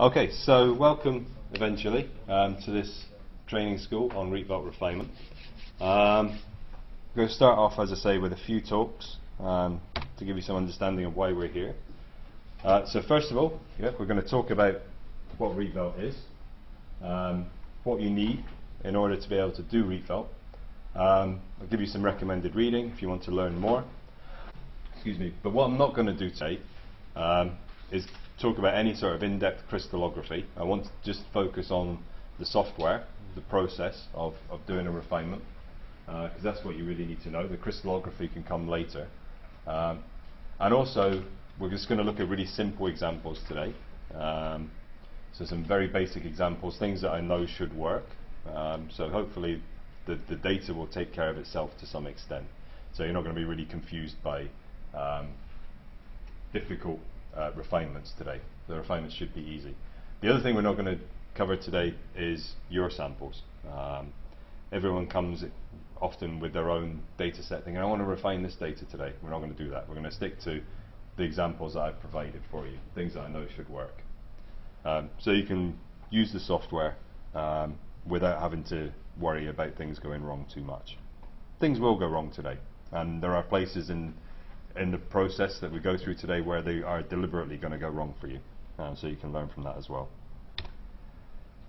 Okay, so welcome eventually um, to this training school on Rietveld refinement. Um, I'm going to start off, as I say, with a few talks um, to give you some understanding of why we're here. Uh, so first of all, yeah, we're going to talk about what Rietveld is, um, what you need in order to be able to do Rietveld. Um, I'll give you some recommended reading if you want to learn more. Excuse me. But what I'm not going to do today um, is talk about any sort of in-depth crystallography. I want to just focus on the software, the process of, of doing a refinement, because uh, that's what you really need to know. The crystallography can come later. Um, and also, we're just going to look at really simple examples today. Um, so some very basic examples, things that I know should work. Um, so hopefully the, the data will take care of itself to some extent. So you're not going to be really confused by um, difficult uh, refinements today. The refinements should be easy. The other thing we're not going to cover today is your samples. Um, everyone comes often with their own data set thinking, I want to refine this data today. We're not going to do that. We're going to stick to the examples that I've provided for you, things that I know should work. Um, so you can use the software um, without having to worry about things going wrong too much. Things will go wrong today, and there are places in in the process that we go through today where they are deliberately going to go wrong for you, um, so you can learn from that as well.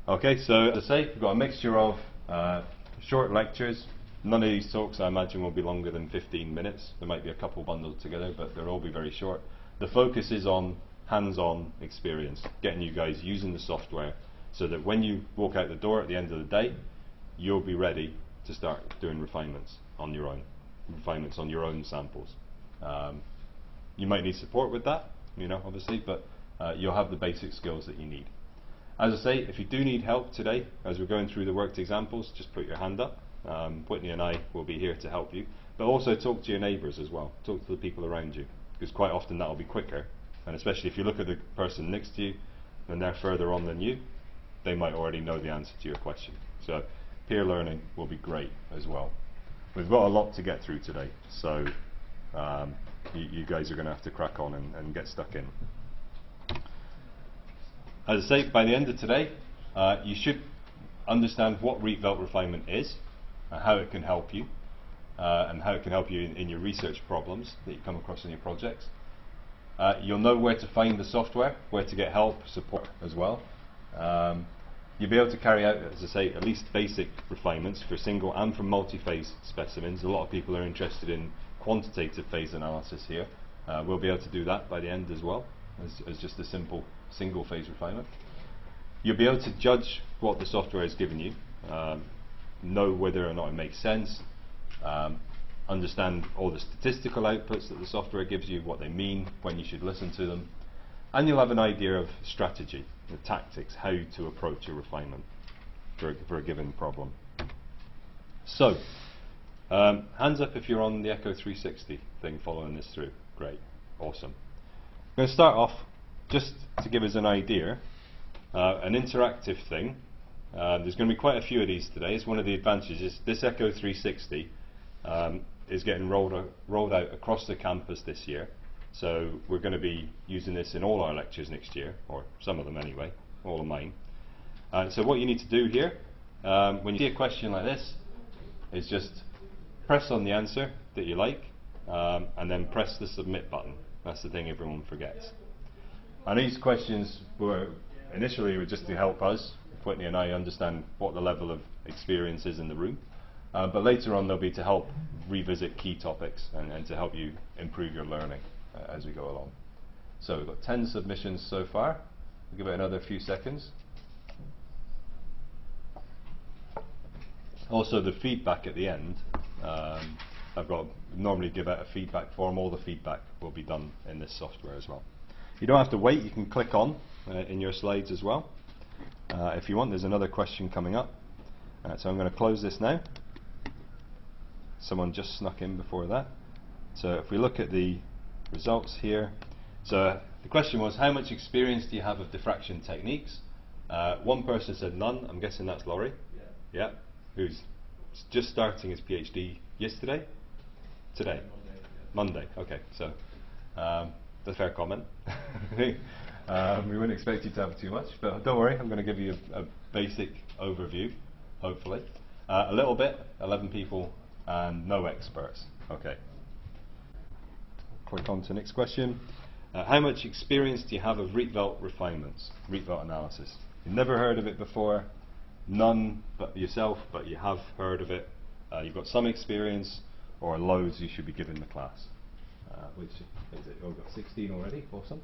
Okay, so as I say, we've got a mixture of uh, short lectures. None of these talks, I imagine, will be longer than 15 minutes. There might be a couple bundled together, but they'll all be very short. The focus is on hands-on experience, getting you guys using the software so that when you walk out the door at the end of the day, you'll be ready to start doing refinements on your own, refinements on your own samples. Um, you might need support with that, you know, obviously, but uh, you'll have the basic skills that you need. As I say, if you do need help today, as we're going through the worked examples, just put your hand up. Um, Whitney and I will be here to help you. But also talk to your neighbours as well. Talk to the people around you, because quite often that will be quicker. And especially if you look at the person next to you, and they're further on than you, they might already know the answer to your question. So peer learning will be great as well. We've got a lot to get through today, so um, you, you, guys are going to have to crack on and, and, get stuck in. As I say, by the end of today, uh, you should understand what Rietveld refinement is, and how it can help you, uh, and how it can help you in, in, your research problems that you come across in your projects. Uh, you'll know where to find the software, where to get help, support as well. Um, you'll be able to carry out, as I say, at least basic refinements for single and for multi-phase specimens. A lot of people are interested in quantitative phase analysis here. Uh, we'll be able to do that by the end as well, as, as just a simple single phase refinement. You'll be able to judge what the software has given you, um, know whether or not it makes sense, um, understand all the statistical outputs that the software gives you, what they mean, when you should listen to them, and you'll have an idea of strategy, the tactics, how to approach a refinement for a, for a given problem. So, um, hands up if you're on the Echo 360 thing following this through. Great, awesome. I'm going to start off just to give us an idea, uh, an interactive thing. Uh, there's going to be quite a few of these today. It's one of the advantages. This Echo 360 um, is getting rolled, rolled out across the campus this year. So we're going to be using this in all our lectures next year, or some of them anyway, all of mine. Uh, so what you need to do here, um, when you see a question like this, is just press on the answer that you like, um, and then press the submit button. That's the thing everyone forgets. And these questions were initially were just to help us, Whitney and I, understand what the level of experience is in the room. Uh, but later on, they'll be to help revisit key topics and, and to help you improve your learning uh, as we go along. So we've got 10 submissions so far. We'll give it another few seconds. Also, the feedback at the end. Um, I've got normally give out a feedback form. All the feedback will be done in this software as well. You don't have to wait. You can click on uh, in your slides as well. Uh, if you want, there's another question coming up. Uh, so I'm going to close this now. Someone just snuck in before that. So if we look at the results here. So the question was, how much experience do you have of diffraction techniques? Uh, one person said none. I'm guessing that's Laurie. Yeah. yeah. Who's just starting his PhD yesterday? Today. Monday. Okay. So um, that's a fair comment. Um, we wouldn't expect you to have too much, but don't worry, I'm going to give you a, a basic overview, hopefully. Uh, a little bit, 11 people, and no experts. Okay. Click on to the next question. Uh, how much experience do you have of Rietveld refinements, Rietveld analysis? You've never heard of it before, none but yourself, but you have heard of it. Uh, you've got some experience, or loads you should be given the class. Uh, which is it? We've got 16 already. Awesome.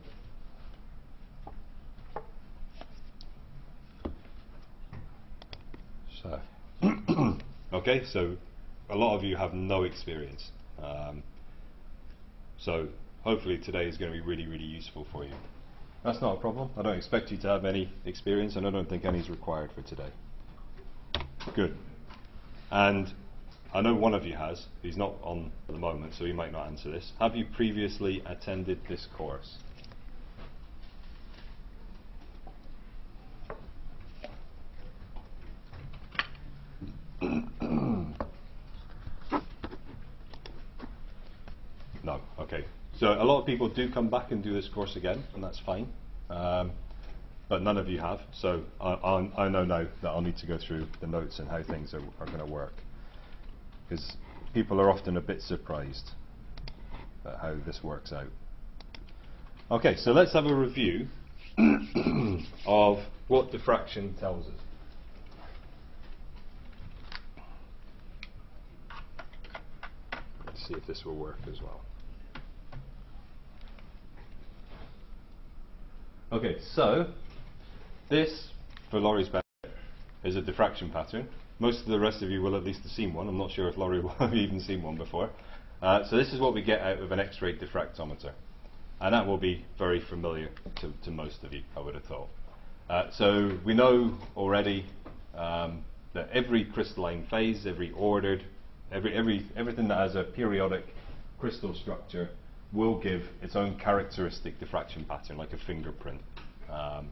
So, okay, so a lot of you have no experience. Um, so hopefully today is going to be really, really useful for you. That's not a problem. I don't expect you to have any experience, and I don't think any is required for today. Good. And I know one of you has. He's not on at the moment, so he might not answer this. Have you previously attended this course? no. Okay. So a lot of people do come back and do this course again, and that's fine. Um, but none of you have, so I, I, know now that I'll need to go through the notes and how things are, are going to work because people are often a bit surprised at how this works out. Okay, so let's have a review of what diffraction tells us. Let's see if this will work as well. Okay, so this, for Laurie's benefit, is a diffraction pattern. Most of the rest of you will at least have seen one. I'm not sure if Laurie will have even seen one before. Uh, so this is what we get out of an X-ray diffractometer. And that will be very familiar to, to most of you, I would have thought. Uh, so we know already um, that every crystalline phase, every ordered, every, every, everything that has a periodic crystal structure will give its own characteristic diffraction pattern, like a fingerprint, um,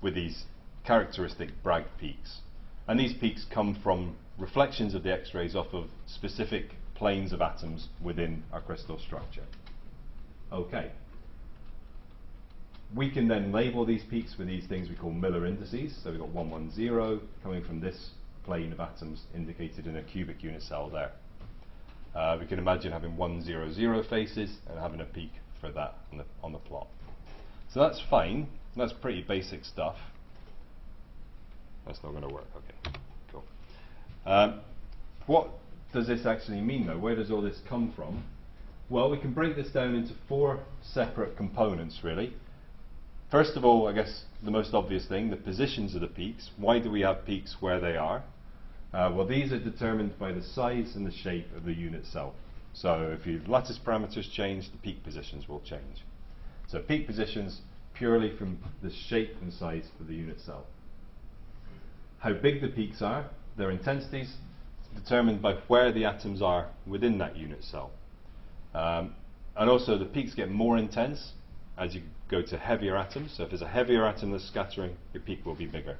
with these characteristic Bragg peaks. And these peaks come from reflections of the X-rays off of specific planes of atoms within our crystal structure. Okay. We can then label these peaks with these things we call Miller indices. So we've got 110 coming from this plane of atoms indicated in a cubic unit cell there. Uh, we can imagine having 100 faces and having a peak for that on the, on the plot. So that's fine. That's pretty basic stuff. That's not going to work. Okay, cool. Um, what does this actually mean though? Where does all this come from? Well, we can break this down into four separate components really. First of all, I guess the most obvious thing, the positions of the peaks. Why do we have peaks where they are? Uh, well, these are determined by the size and the shape of the unit cell. So if your lattice parameters change, the peak positions will change. So peak positions purely from the shape and size of the unit cell how big the peaks are, their intensities, determined by where the atoms are within that unit cell. Um, and also the peaks get more intense as you go to heavier atoms. So if there's a heavier atom that's scattering, your peak will be bigger.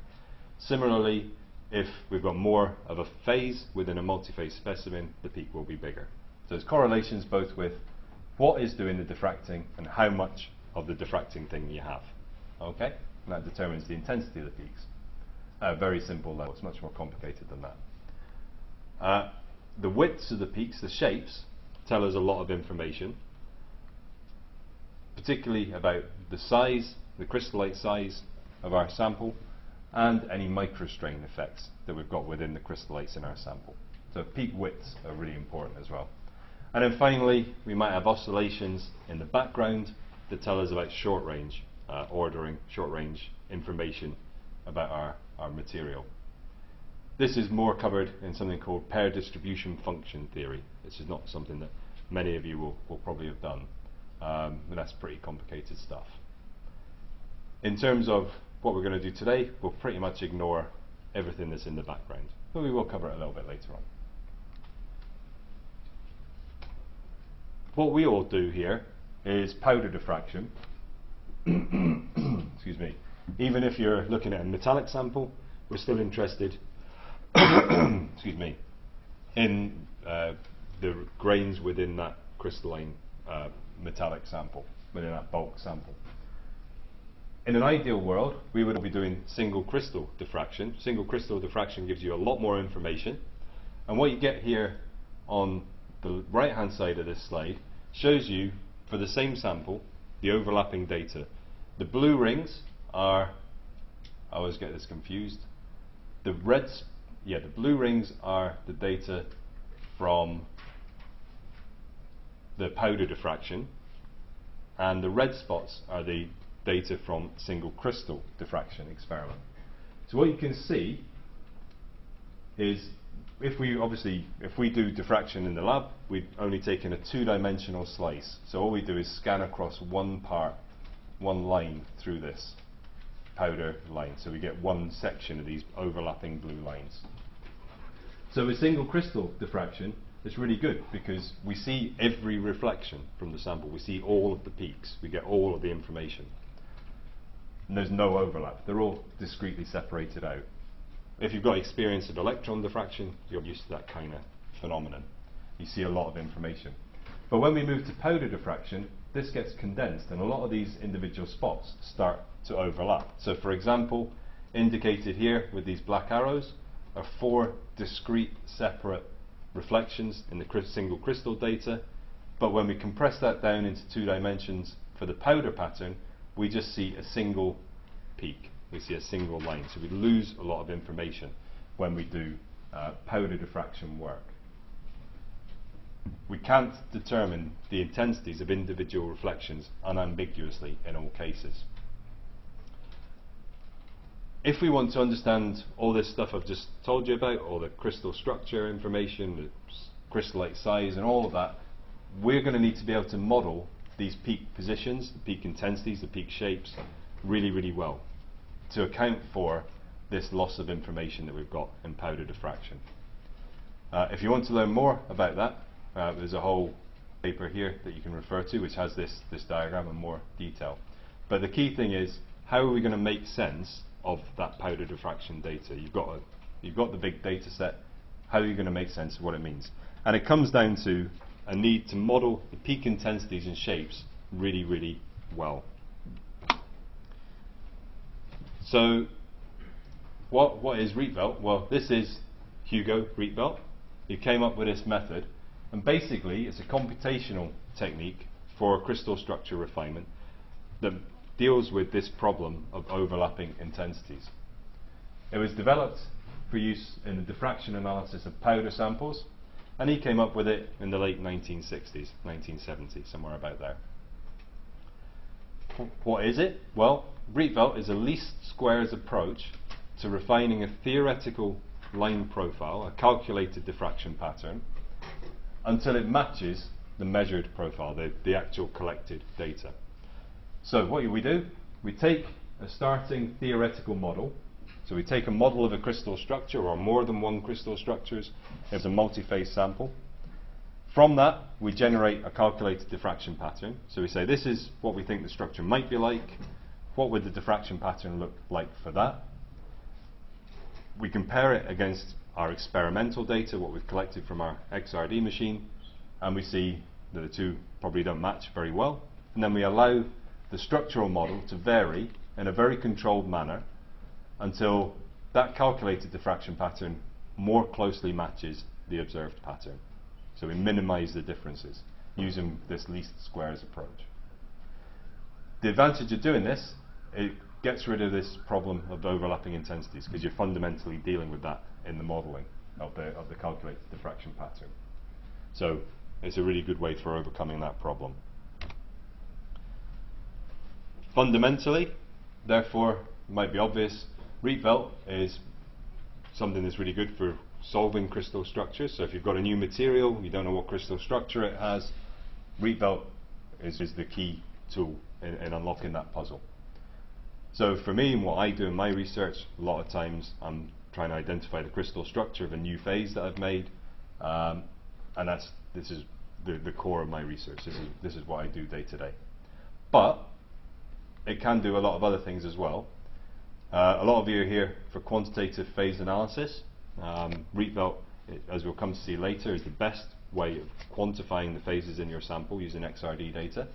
Similarly, if we've got more of a phase within a multi-phase specimen, the peak will be bigger. So there's correlations both with what is doing the diffracting and how much of the diffracting thing you have. Okay? And that determines the intensity of the peaks a very simple level. It's much more complicated than that. Uh, the widths of the peaks, the shapes, tell us a lot of information, particularly about the size, the crystallite size of our sample, and any microstrain effects that we've got within the crystallites in our sample. So peak widths are really important as well. And then finally, we might have oscillations in the background that tell us about short range uh, ordering, short range information about our our material. This is more covered in something called pair distribution function theory. This is not something that many of you will, will probably have done, um, and that's pretty complicated stuff. In terms of what we're going to do today, we'll pretty much ignore everything that's in the background, but we will cover it a little bit later on. What we all do here is powder diffraction. Excuse me even if you're looking at a metallic sample, we're still interested, excuse me, in uh, the grains within that crystalline uh, metallic sample, within that bulk sample. in an ideal world, we would be doing single crystal diffraction. Single crystal diffraction gives you a lot more information. And what you get here on the right hand side of this slide shows you, for the same sample, the overlapping data. The blue rings are, I always get this confused, the reds, yeah, the blue rings are the data from the powder diffraction, and the red spots are the data from single crystal diffraction experiment. So what you can see is if we obviously if we do diffraction in the lab, we've only taken a two-dimensional slice. So all we do is scan across one part, one line through this powder line. So we get one section of these overlapping blue lines. So with single crystal diffraction, it's really good because we see every reflection from the sample. We see all of the peaks. We get all of the information. And there's no overlap. They're all discretely separated out. If you've got experience of electron diffraction, you're used to that kind of phenomenon. You see a lot of information. But when we move to powder diffraction, this gets condensed and a lot of these individual spots start to overlap. So for example, indicated here with these black arrows are four discrete separate reflections in the single crystal data. But when we compress that down into two dimensions for the powder pattern, we just see a single peak. We see a single line. So we lose a lot of information when we do uh, powder diffraction work. We can't determine the intensities of individual reflections unambiguously in all cases. If we want to understand all this stuff I've just told you about, all the crystal structure information, the crystallite size and all of that, we're going to need to be able to model these peak positions, the peak intensities, the peak shapes, really, really well to account for this loss of information that we've got in powder diffraction. Uh, if you want to learn more about that, uh, there's a whole paper here that you can refer to which has this, this diagram in more detail. But the key thing is, how are we going to make sense of that powder diffraction data? You've got, a, you've got the big data set, how are you going to make sense of what it means? And it comes down to a need to model the peak intensities and shapes really, really well. So, what, what is Rietveld? Well, this is Hugo Rietveld. He came up with this method, and basically, it's a computational technique for crystal structure refinement that deals with this problem of overlapping intensities. It was developed for use in the diffraction analysis of powder samples and he came up with it in the late 1960s, 1970, somewhere about there. What is it? Well, Rietveld is a least squares approach to refining a theoretical line profile, a calculated diffraction pattern, until it matches the measured profile, the, the actual collected data. So what do we do? We take a starting theoretical model so we take a model of a crystal structure or more than one crystal structures It's a multi-phase sample. From that, we generate a calculated diffraction pattern. So we say this is what we think the structure might be like. What would the diffraction pattern look like for that? We compare it against our experimental data, what we've collected from our XRD machine, and we see that the two probably don't match very well. And then we allow the structural model to vary in a very controlled manner until that calculated diffraction pattern more closely matches the observed pattern. So we minimize the differences using this least squares approach. The advantage of doing this, it gets rid of this problem of overlapping intensities because you're fundamentally dealing with that in the modeling of the, of the calculated diffraction pattern. So it's a really good way for overcoming that problem. Fundamentally, therefore, it might be obvious, Rietveld is something that's really good for solving crystal structures. So if you've got a new material, you don't know what crystal structure it has, Rietveld is, is the key tool in, in unlocking that puzzle. So for me what I do in my research, a lot of times I'm trying to identify the crystal structure of a new phase that I've made, um, and that's this is the, the core of my research. This is this is what I do day to day. But it can do a lot of other things as well. Uh, a lot of you are here for quantitative phase analysis. Um, Rietveld, as we'll come to see later, is the best way of quantifying the phases in your sample using XRD data.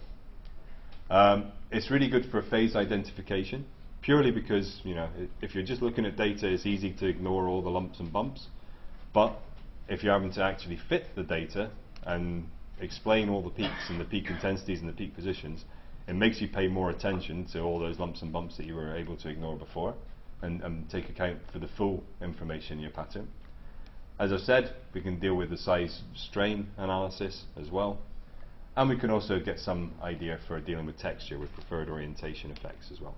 Um, it's really good for phase identification, purely because you know if you're just looking at data, it's easy to ignore all the lumps and bumps. But if you're having to actually fit the data and explain all the peaks and the peak intensities and the peak positions, it makes you pay more attention to all those lumps and bumps that you were able to ignore before and, and take account for the full information in your pattern. As I said, we can deal with the size strain analysis as well. And we can also get some idea for dealing with texture with preferred orientation effects as well.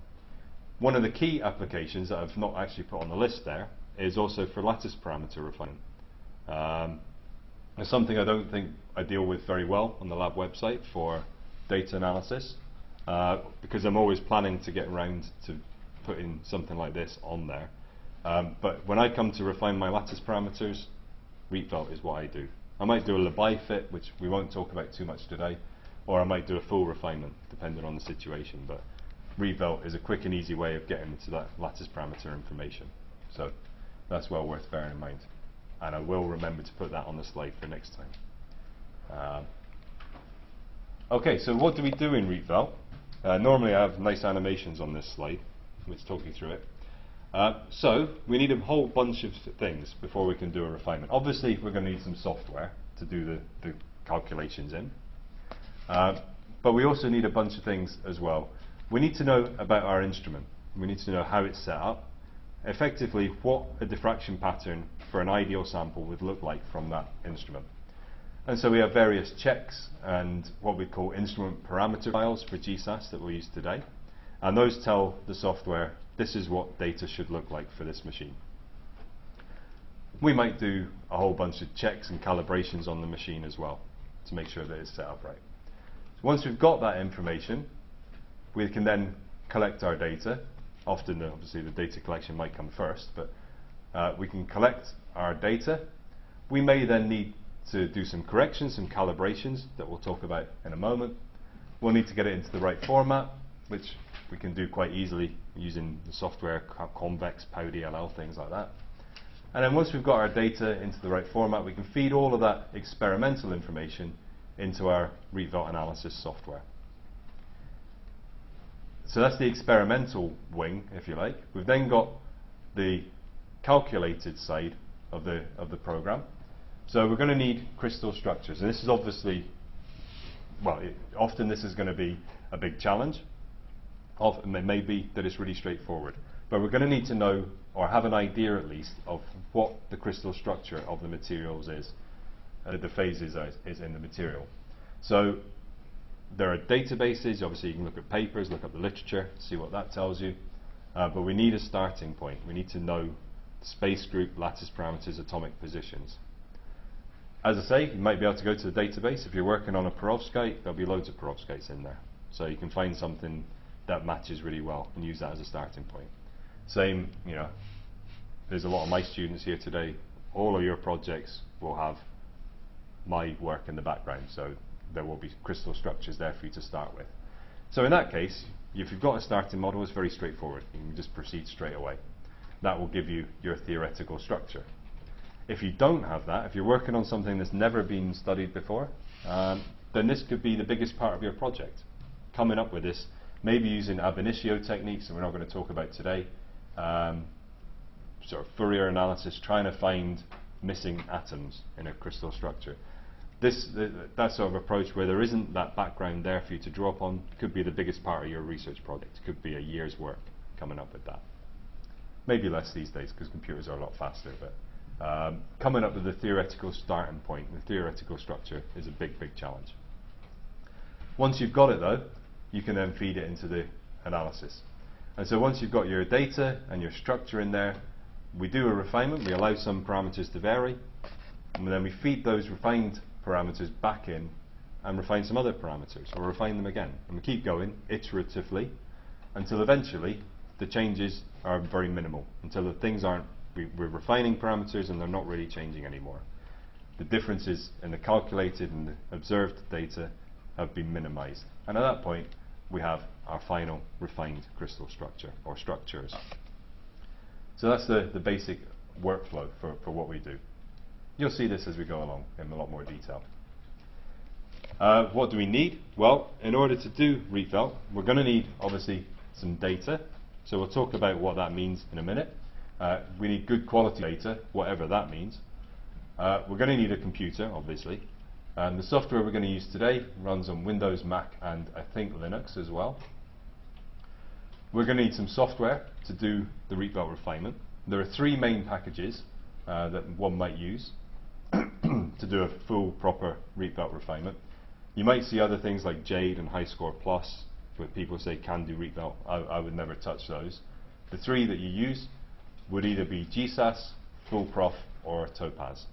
One of the key applications that I've not actually put on the list there is also for lattice parameter refinement. Um, it's something I don't think I deal with very well on the lab website for data analysis uh, because I'm always planning to get around to putting something like this on there. Um, but when I come to refine my lattice parameters, Rietveld is what I do. I might do a Le Bail fit, which we won't talk about too much today, or I might do a full refinement, depending on the situation. But Rietveld is a quick and easy way of getting to that lattice parameter information. So that's well worth bearing in mind. And I will remember to put that on the slide for next time. Um, okay, so what do we do in Rietveld? Uh, normally I have nice animations on this slide, which talk you through it. Uh, so we need a whole bunch of things before we can do a refinement. Obviously we're going to need some software to do the, the calculations in. Uh, but we also need a bunch of things as well. We need to know about our instrument. We need to know how it's set up. Effectively, what a diffraction pattern for an ideal sample would look like from that instrument. And so we have various checks and what we call instrument parameter files for GSAS that we'll use today. And those tell the software this is what data should look like for this machine. We might do a whole bunch of checks and calibrations on the machine as well to make sure that it's set up right. Once we've got that information, we can then collect our data. Often, obviously, the data collection might come first, but uh, we can collect our data. We may then need to do some corrections, some calibrations that we'll talk about in a moment. We'll need to get it into the right format, which we can do quite easily using the software, ConvX, PowDLL, things like that. And then once we've got our data into the right format, we can feed all of that experimental information into our Rietveld analysis software. So that's the experimental wing, if you like. We've then got the calculated side of the, of the program. So we're going to need crystal structures. And this is obviously, well, it, often this is going to be a big challenge of, it may be that it's really straightforward. But we're going to need to know, or have an idea at least, of what the crystal structure of the materials is, uh, the phases is, is in the material. So there are databases, obviously you can look at papers, look up the literature, see what that tells you. Uh, but we need a starting point. We need to know space group, lattice parameters, atomic positions. As I say, you might be able to go to the database. If you're working on a perovskite, there'll be loads of perovskites in there. So you can find something that matches really well and use that as a starting point. Same, you know, there's a lot of my students here today. All of your projects will have my work in the background, so there will be crystal structures there for you to start with. So in that case, if you've got a starting model, it's very straightforward. You can just proceed straight away. That will give you your theoretical structure. If you don't have that, if you're working on something that's never been studied before, um, then this could be the biggest part of your project. Coming up with this maybe using ab initio techniques that we're not going to talk about today, um, sort of Fourier analysis, trying to find missing atoms in a crystal structure. This, th that sort of approach where there isn't that background there for you to draw upon could be the biggest part of your research project. It could be a year's work coming up with that. Maybe less these days because computers are a lot faster, but um, coming up with the theoretical starting point, the theoretical structure is a big, big challenge. Once you've got it though, you can then feed it into the analysis. And so once you've got your data and your structure in there, we do a refinement, we allow some parameters to vary, and then we feed those refined parameters back in and refine some other parameters, or refine them again. And we keep going iteratively until eventually the changes are very minimal, until the things aren't, we, we're refining parameters and they're not really changing anymore. The differences in the calculated and the observed data have been minimized. And at that point, we have our final refined crystal structure or structures. So that's the, the basic workflow for, for what we do. You'll see this as we go along in a lot more detail. Uh, what do we need? Well, in order to do Rietveld, we're going to need obviously some data. So we'll talk about what that means in a minute. Uh, we need good quality data, whatever that means. Uh, we're going to need a computer, obviously. And the software we're going to use today runs on Windows, Mac, and I think Linux as well. We're going to need some software to do the Rietveld refinement. There are three main packages uh, that one might use to do a full, proper Rietveld refinement. You might see other things like Jade and HighScore Plus, where people say can do Rietveld. I, I would never touch those. The three that you use would either be GSAS, FullProf, or TOPAS.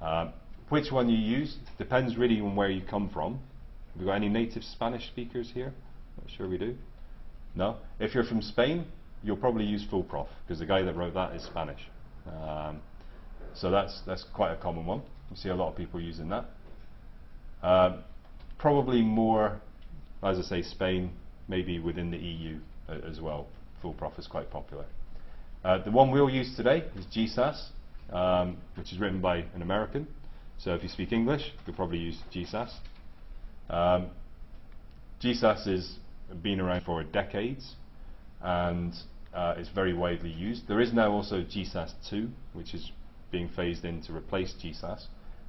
Um, which one you use depends really on where you come from. Have we got any native Spanish speakers here? Not sure we do. No? If you're from Spain, you'll probably use FullProf because the guy that wrote that is Spanish. Um, so that's, that's quite a common one. You see a lot of people using that. Um, probably more, as I say, Spain, maybe within the EU uh, as well. FullProf is quite popular. Uh, the one we'll use today is GSAS, um, which is written by an American. So if you speak English, you'll probably use GSAS. Um, GSAS has been around for decades and uh, is very widely used. There is now also GSAS 2, which is being phased in to replace GSAS.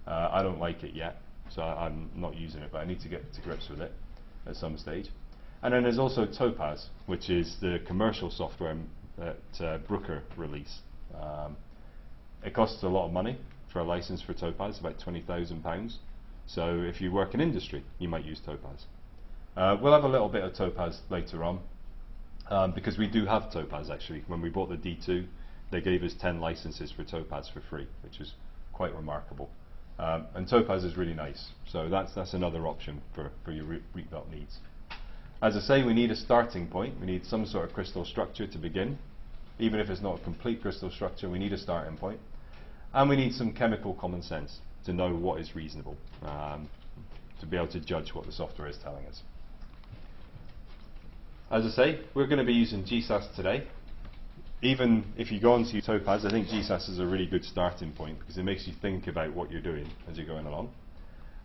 Uh, I don't like it yet, so I, am not using it, but I need to get to grips with it at some stage. And then there's also TOPAS, which is the commercial software that uh, Bruker release. Um, it costs a lot of money for a license for TOPAS, about £20,000. So if you work in industry, you might use TOPAS. Uh, we'll have a little bit of TOPAS later on, um, because we do have TOPAS actually. When we bought the D2, they gave us 10 licenses for TOPAS for free, which is quite remarkable. Um, and TOPAS is really nice, so that's, that's another option for, for your Rietveld needs. As I say, we need a starting point. We need some sort of crystal structure to begin. Even if it's not a complete crystal structure, we need a starting point. And we need some chemical common sense to know what is reasonable, um, to be able to judge what the software is telling us. As I say, we're going to be using GSAS today. Even if you go onto TOPAS, I think GSAS is a really good starting point because it makes you think about what you're doing as you're going along.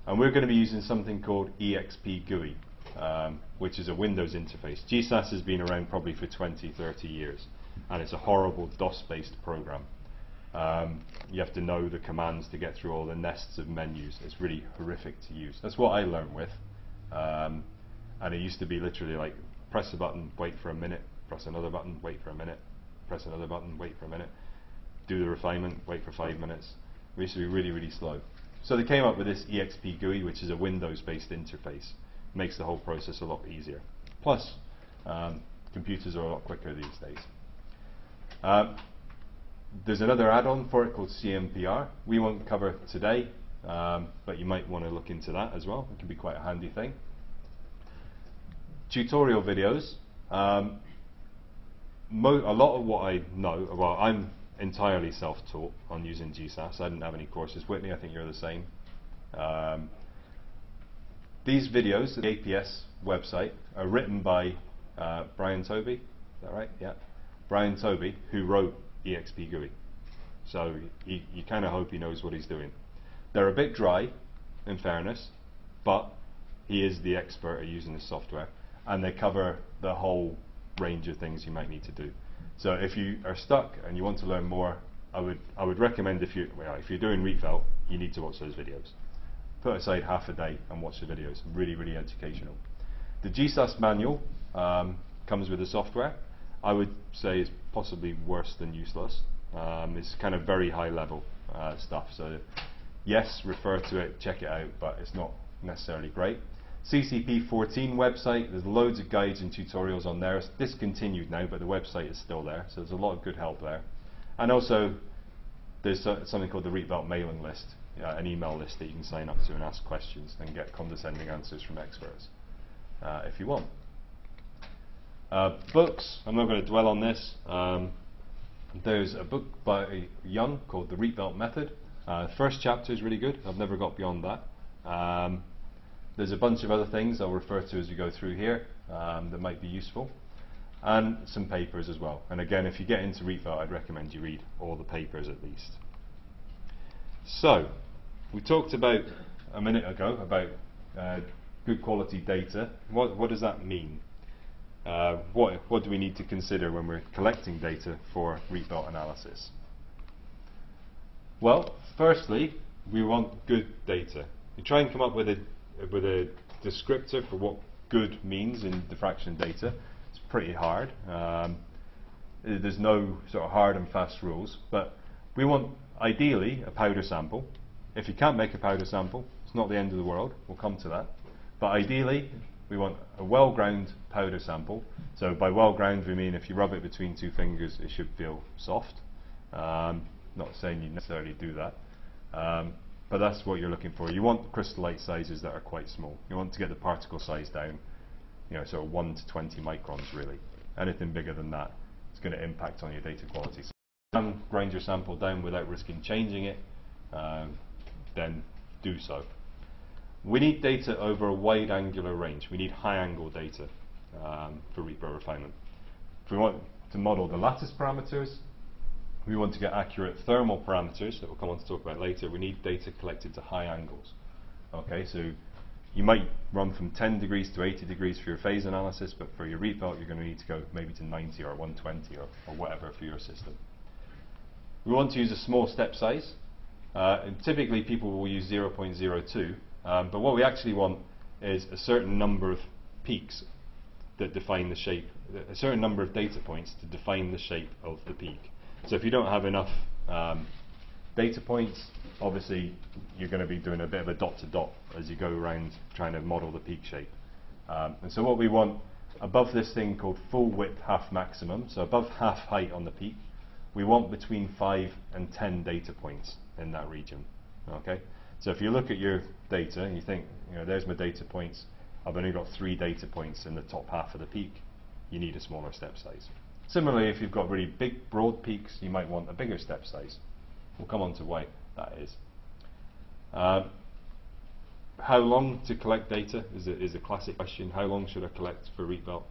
And we're going to be using something called EXPGUI, um, which is a Windows interface. GSAS has been around probably for 20, 30 years, and it's a horrible DOS-based program. Um, you have to know the commands to get through all the nests of menus. It's really horrific to use. That's what I learned with. Um, and it used to be literally like press a button, wait for a minute, press another button, wait for a minute, press another button, wait for a minute, do the refinement, wait for five minutes. We used to be really, really slow. So they came up with this EXPGUI, which is a Windows-based interface. Makes the whole process a lot easier. Plus, um, computers are a lot quicker these days. Um, there's another add-on for it called CMPR. We won't cover today, um, but you might want to look into that as well. It can be quite a handy thing tutorial videos, um, a lot of what I know, well, I'm entirely self-taught on using GSAS. I didn't have any courses. Whitney, I think you're the same. Um, these videos, the APS website, are written by uh, Brian Toby. Is that right? Yeah. Brian Toby, who wrote EXPGUI. So you, you kind of hope he knows what he's doing. They're a bit dry, in fairness, but he is the expert at using the software and they cover the whole range of things you might need to do. So if you are stuck and you want to learn more, I would I would recommend if you well, if you're doing Rietveld, you need to watch those videos. Put aside half a day and watch the videos. Really, really educational. The GSAS manual um, comes with the software. I would say it's possibly worse than useless. Um, it's kind of very high level uh, stuff. So yes, refer to it, check it out, but it's not necessarily great. CCP 14 website, there's loads of guides and tutorials on there. It's discontinued now, but the website is still there, so there's a lot of good help there. And also, there's something called the Rietveld mailing list, uh, an email list that you can sign up to and ask questions and get condescending answers from experts uh, if you want. Uh, books, I'm not going to dwell on this. Um, there's a book by Young called The Rietveld Method. Uh, first chapter is really good. I've never got beyond that. Um, there's a bunch of other things I'll refer to as we go through here um, that might be useful, and some papers as well. And again, if you get into Rietveld, I'd recommend you read all the papers at least. So, we talked about a minute ago about uh, good quality data, what, what does that mean? Uh, what, what do we need to consider when we're collecting data for reap analysis? Well, firstly, we want good data. You try and come up with a, with a descriptor for what good means in diffraction data. It's pretty hard. Um, there's no sort of hard and fast rules, but we want ideally a powder sample. If you can't make a powder sample, it's not the end of the world. We'll come to that. But ideally, we want a well ground powder sample. So by well ground, we mean if you rub it between two fingers, it should feel soft. Um, not saying you necessarily do that. Um, but that's what you're looking for. You want crystallite sizes that are quite small. You want to get the particle size down, you know, of 1 to 20 microns really. Anything bigger than that is going to impact on your data quality. So you can grind your sample down without risking changing it, um, then do so. We need data over a wide angular range. We need high angle data um, for Rietveld refinement. If we want to model the lattice parameters, we want to get accurate thermal parameters that we'll come on to talk about later. We need data collected to high angles. Okay, so you might run from 10 degrees to 80 degrees for your phase analysis, but for your Rietveld, you're going to need to go maybe to 90 or 120 or, or whatever for your system. We want to use a small step size. Uh, and typically, people will use 0.02, um, but what we actually want is a certain number of peaks that define the shape, a certain number of data points to define the shape of the peak. So if you don't have enough um, data points, obviously you're going to be doing a bit of a dot to dot as you go around trying to model the peak shape. Um, and so what we want above this thing called full width half maximum, so above half height on the peak, we want between 5 and 10 data points in that region. Okay, So if you look at your data and you think, you know, there's my data points, I've only got three data points in the top half of the peak, you need a smaller step size. Similarly, if you've got really big, broad peaks, you might want a bigger step size. We'll come on to why that is. Uh, how long to collect data is a, is a classic question. How long should I collect for Rietveld?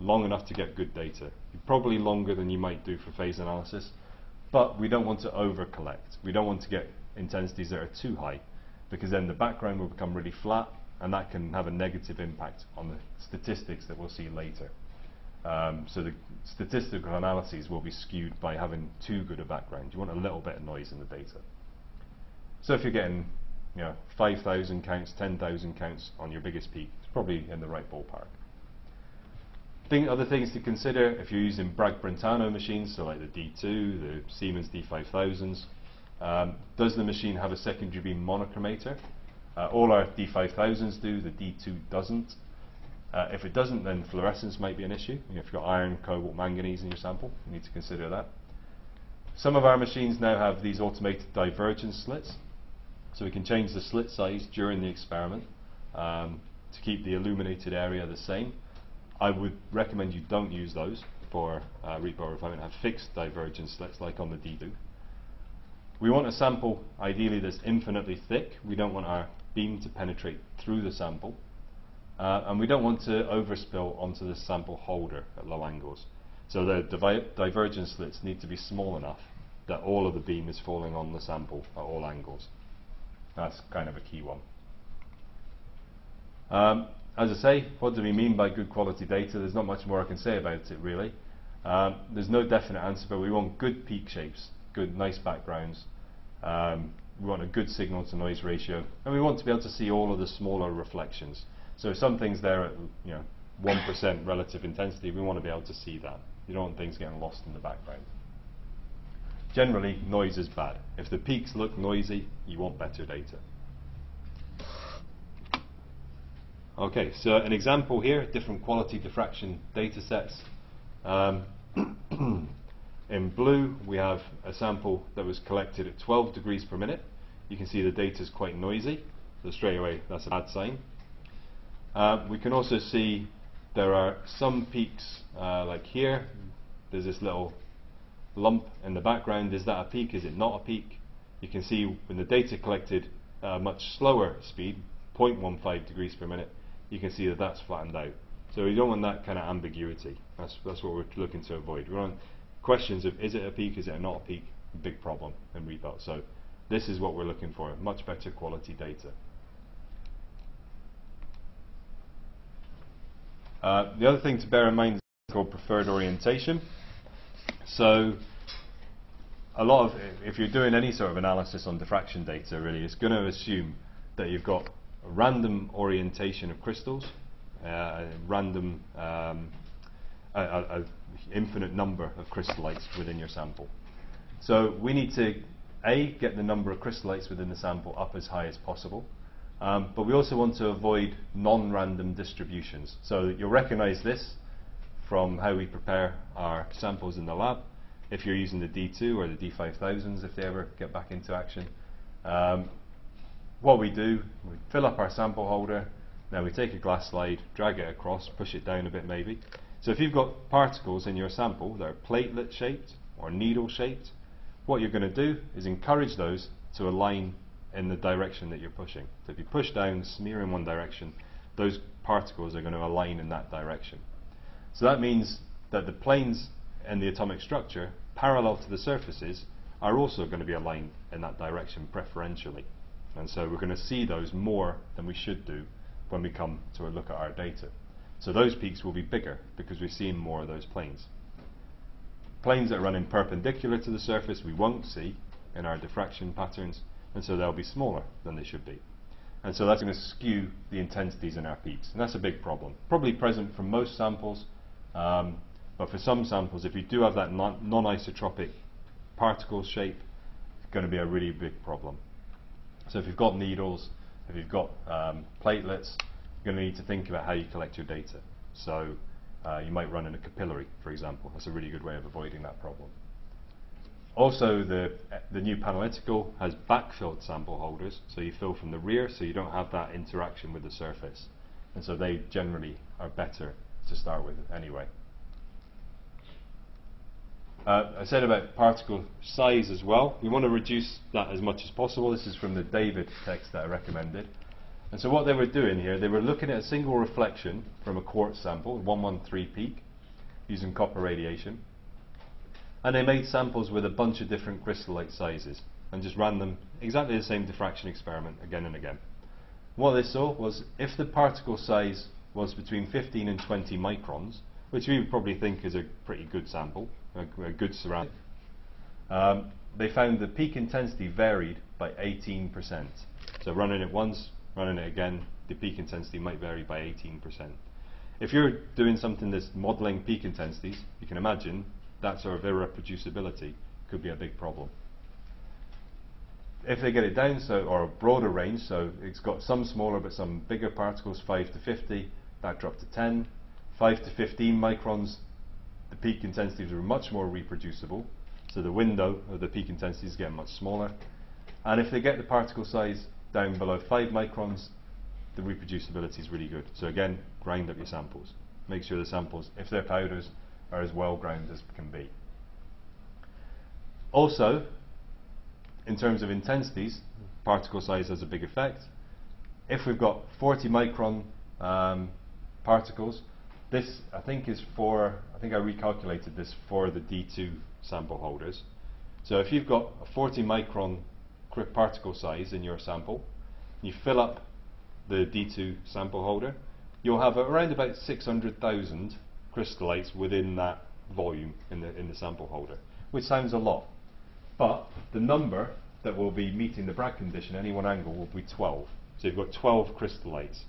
Long enough to get good data. Probably longer than you might do for phase analysis, but we don't want to over collect. We don't want to get intensities that are too high because then the background will become really flat and that can have a negative impact on the statistics that we'll see later. Um, so the statistical analyses will be skewed by having too good a background. You want a little bit of noise in the data. So if you're getting you know, 5,000 counts, 10,000 counts on your biggest peak, it's probably in the right ballpark. Other things to consider if you're using Bragg-Brentano machines, so like the D2, the Siemens D5000s, um, does the machine have a secondary beam monochromator? Uh, all our D5000s do, the D2 doesn't. Uh, if it doesn't, then fluorescence might be an issue. You know, if you've got iron, cobalt, manganese in your sample, you need to consider that. Some of our machines now have these automated divergence slits, so we can change the slit size during the experiment um, to keep the illuminated area the same. I would recommend you don't use those for uh, Rietveld refinement. Have fixed divergence slits like on the D2. We want a sample ideally that's infinitely thick. We don't want our beam to penetrate through the sample. Uh, and we don't want to overspill onto the sample holder at low angles. So the divergence slits need to be small enough that all of the beam is falling on the sample at all angles. That's kind of a key one. Um, as I say, what do we mean by good quality data? There's not much more I can say about it really. Um, there's no definite answer, but we want good peak shapes, good nice backgrounds. Um, we want a good signal to noise ratio, and we want to be able to see all of the smaller reflections. So some things there at you know 1% relative intensity, we want to be able to see that. You don't want things getting lost in the background. Generally, noise is bad. If the peaks look noisy, you want better data. Okay, so an example here, different quality diffraction data sets. Um, in blue, we have a sample that was collected at 12 degrees per minute. You can see the data is quite noisy, so straight away that's a bad sign. Uh, we can also see there are some peaks uh, like here. There's this little lump in the background. Is that a peak? Is it not a peak? You can see when the data collected uh, much slower speed, 0.15 degrees per minute, you can see that that's flattened out. So we don't want that kind of ambiguity. That's, that's what we're looking to avoid. We want questions of is it a peak, is it not a peak? Big problem in reap. So this is what we're looking for, much better quality data. Uh, the other thing to bear in mind is called preferred orientation. So a lot of, if you're doing any sort of analysis on diffraction data, really, it's going to assume that you've got a random orientation of crystals, uh, random, um, a, a infinite number of crystallites within your sample. So we need to, A, get the number of crystallites within the sample up as high as possible, um, but we also want to avoid non-random distributions. So you'll recognize this from how we prepare our samples in the lab. If you're using the D2 or the D5000s, if they ever get back into action, um, what we do, we fill up our sample holder, now we take a glass slide, drag it across, push it down a bit maybe. So if you've got particles in your sample that are platelet shaped or needle shaped, what you're going to do is encourage those to align in the direction that you're pushing. So if you push down, smear in one direction, those particles are going to align in that direction. So that means that the planes in the atomic structure, parallel to the surfaces, are also going to be aligned in that direction preferentially. And so we're going to see those more than we should do when we come to a look at our data. So those peaks will be bigger because we're seeing more of those planes. Planes that are running perpendicular to the surface we won't see in our diffraction patterns, and so they'll be smaller than they should be. And so that's going to skew the intensities in our peaks, and that's a big problem. Probably present for most samples, um, but for some samples, if you do have that non-isotropic particle shape, it's going to be a really big problem. So if you've got needles, if you've got um, platelets, going to need to think about how you collect your data. So uh, you might run in a capillary, for example. That's a really good way of avoiding that problem. Also, the, the new Panalytical has backfilled sample holders, so you fill from the rear, so you don't have that interaction with the surface. And so they generally are better to start with anyway. Uh, I said about particle size as well. You want to reduce that as much as possible. This is from the David text that I recommended. And so what they were doing here, they were looking at a single reflection from a quartz sample, 113 peak, using copper radiation. And they made samples with a bunch of different crystallite sizes and just ran them exactly the same diffraction experiment again and again. What they saw was if the particle size was between 15 and 20 microns, which we would probably think is a pretty good sample, a, a good surrounding. Um, they found the peak intensity varied by 18%. So running it once, running it again, the peak intensity might vary by 18%. If you're doing something that's modeling peak intensities, you can imagine that sort of irreproducibility could be a big problem. If they get it down, so or a broader range, so it's got some smaller but some bigger particles, 5 to 50, that dropped to 10. 5 to 15 microns, the peak intensities are much more reproducible, so the window of the peak intensities get much smaller. And if they get the particle size down below 5 microns, the reproducibility is really good. So again, grind up your samples. Make sure the samples, if they're powders, are as well ground as can be. Also, in terms of intensities, particle size has a big effect. If we've got 40 micron um, particles, this, I think, is for, I think I recalculated this for the D2 sample holders. So if you've got a 40 micron particle size in your sample, you fill up the D2 sample holder, you'll have around about 600,000 crystallites within that volume in the, in the sample holder, which sounds a lot. But the number that will be meeting the Bragg condition, any one angle, will be 12. So you've got 12 crystallites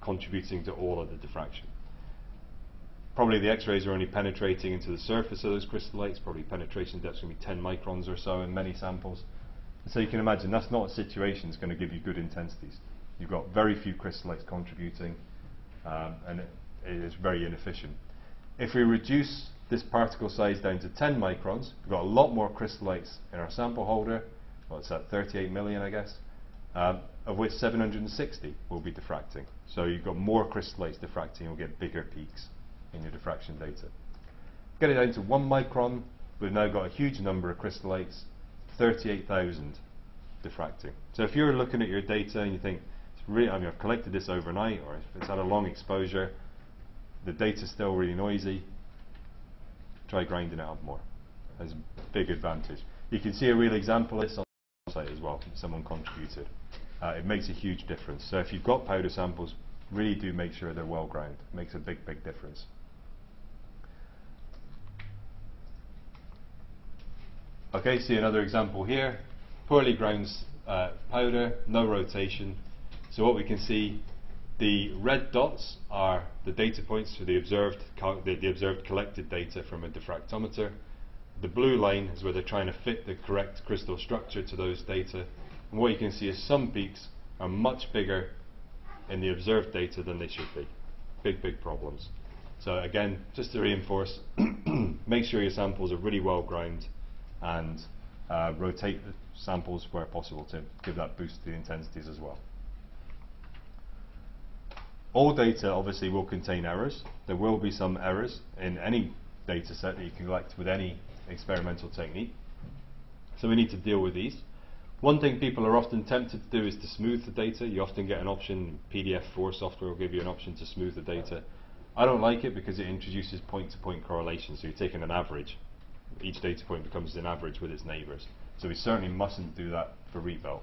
contributing to all of the diffraction probably the X-rays are only penetrating into the surface of those crystallites, probably penetration depth is going to be 10 microns or so in many samples. So you can imagine that's not a situation that's going to give you good intensities. You've got very few crystallites contributing, um, and it, it is very inefficient. If we reduce this particle size down to 10 microns, we've got a lot more crystallites in our sample holder, Well, it's at 38 million I guess, um, of which 760 will be diffracting. So you've got more crystallites diffracting, you'll get bigger peaks in your diffraction data. Get it down to one micron, we've now got a huge number of crystallites, 38,000 diffracting. So if you're looking at your data and you think, I mean, I've collected this overnight, or if it's had a long exposure, the data's still really noisy, try grinding it up more. Has a big advantage. You can see a real example of this on the site as well, someone contributed. Uh, it makes a huge difference. So if you've got powder samples, really do make sure they're well ground. It makes a big, big difference. Okay, see another example here. Poorly ground uh, powder, no rotation. So what we can see, the red dots are the data points for the observed, the, the observed collected data from a diffractometer. The blue line is where they're trying to fit the correct crystal structure to those data. And what you can see is some peaks are much bigger in the observed data than they should be. Big, big problems. So again, just to reinforce, make sure your samples are really well ground and uh, rotate the samples where possible to give that boost to the intensities as well. All data obviously will contain errors. There will be some errors in any data set that you collect with any experimental technique. So we need to deal with these. One thing people are often tempted to do is to smooth the data. You often get an option, PDF4 software will give you an option to smooth the data. I don't like it because it introduces point-to-point -point correlation, so you're taking an average. Each data point becomes an average with its neighbours. So we certainly mustn't do that for Rietveld.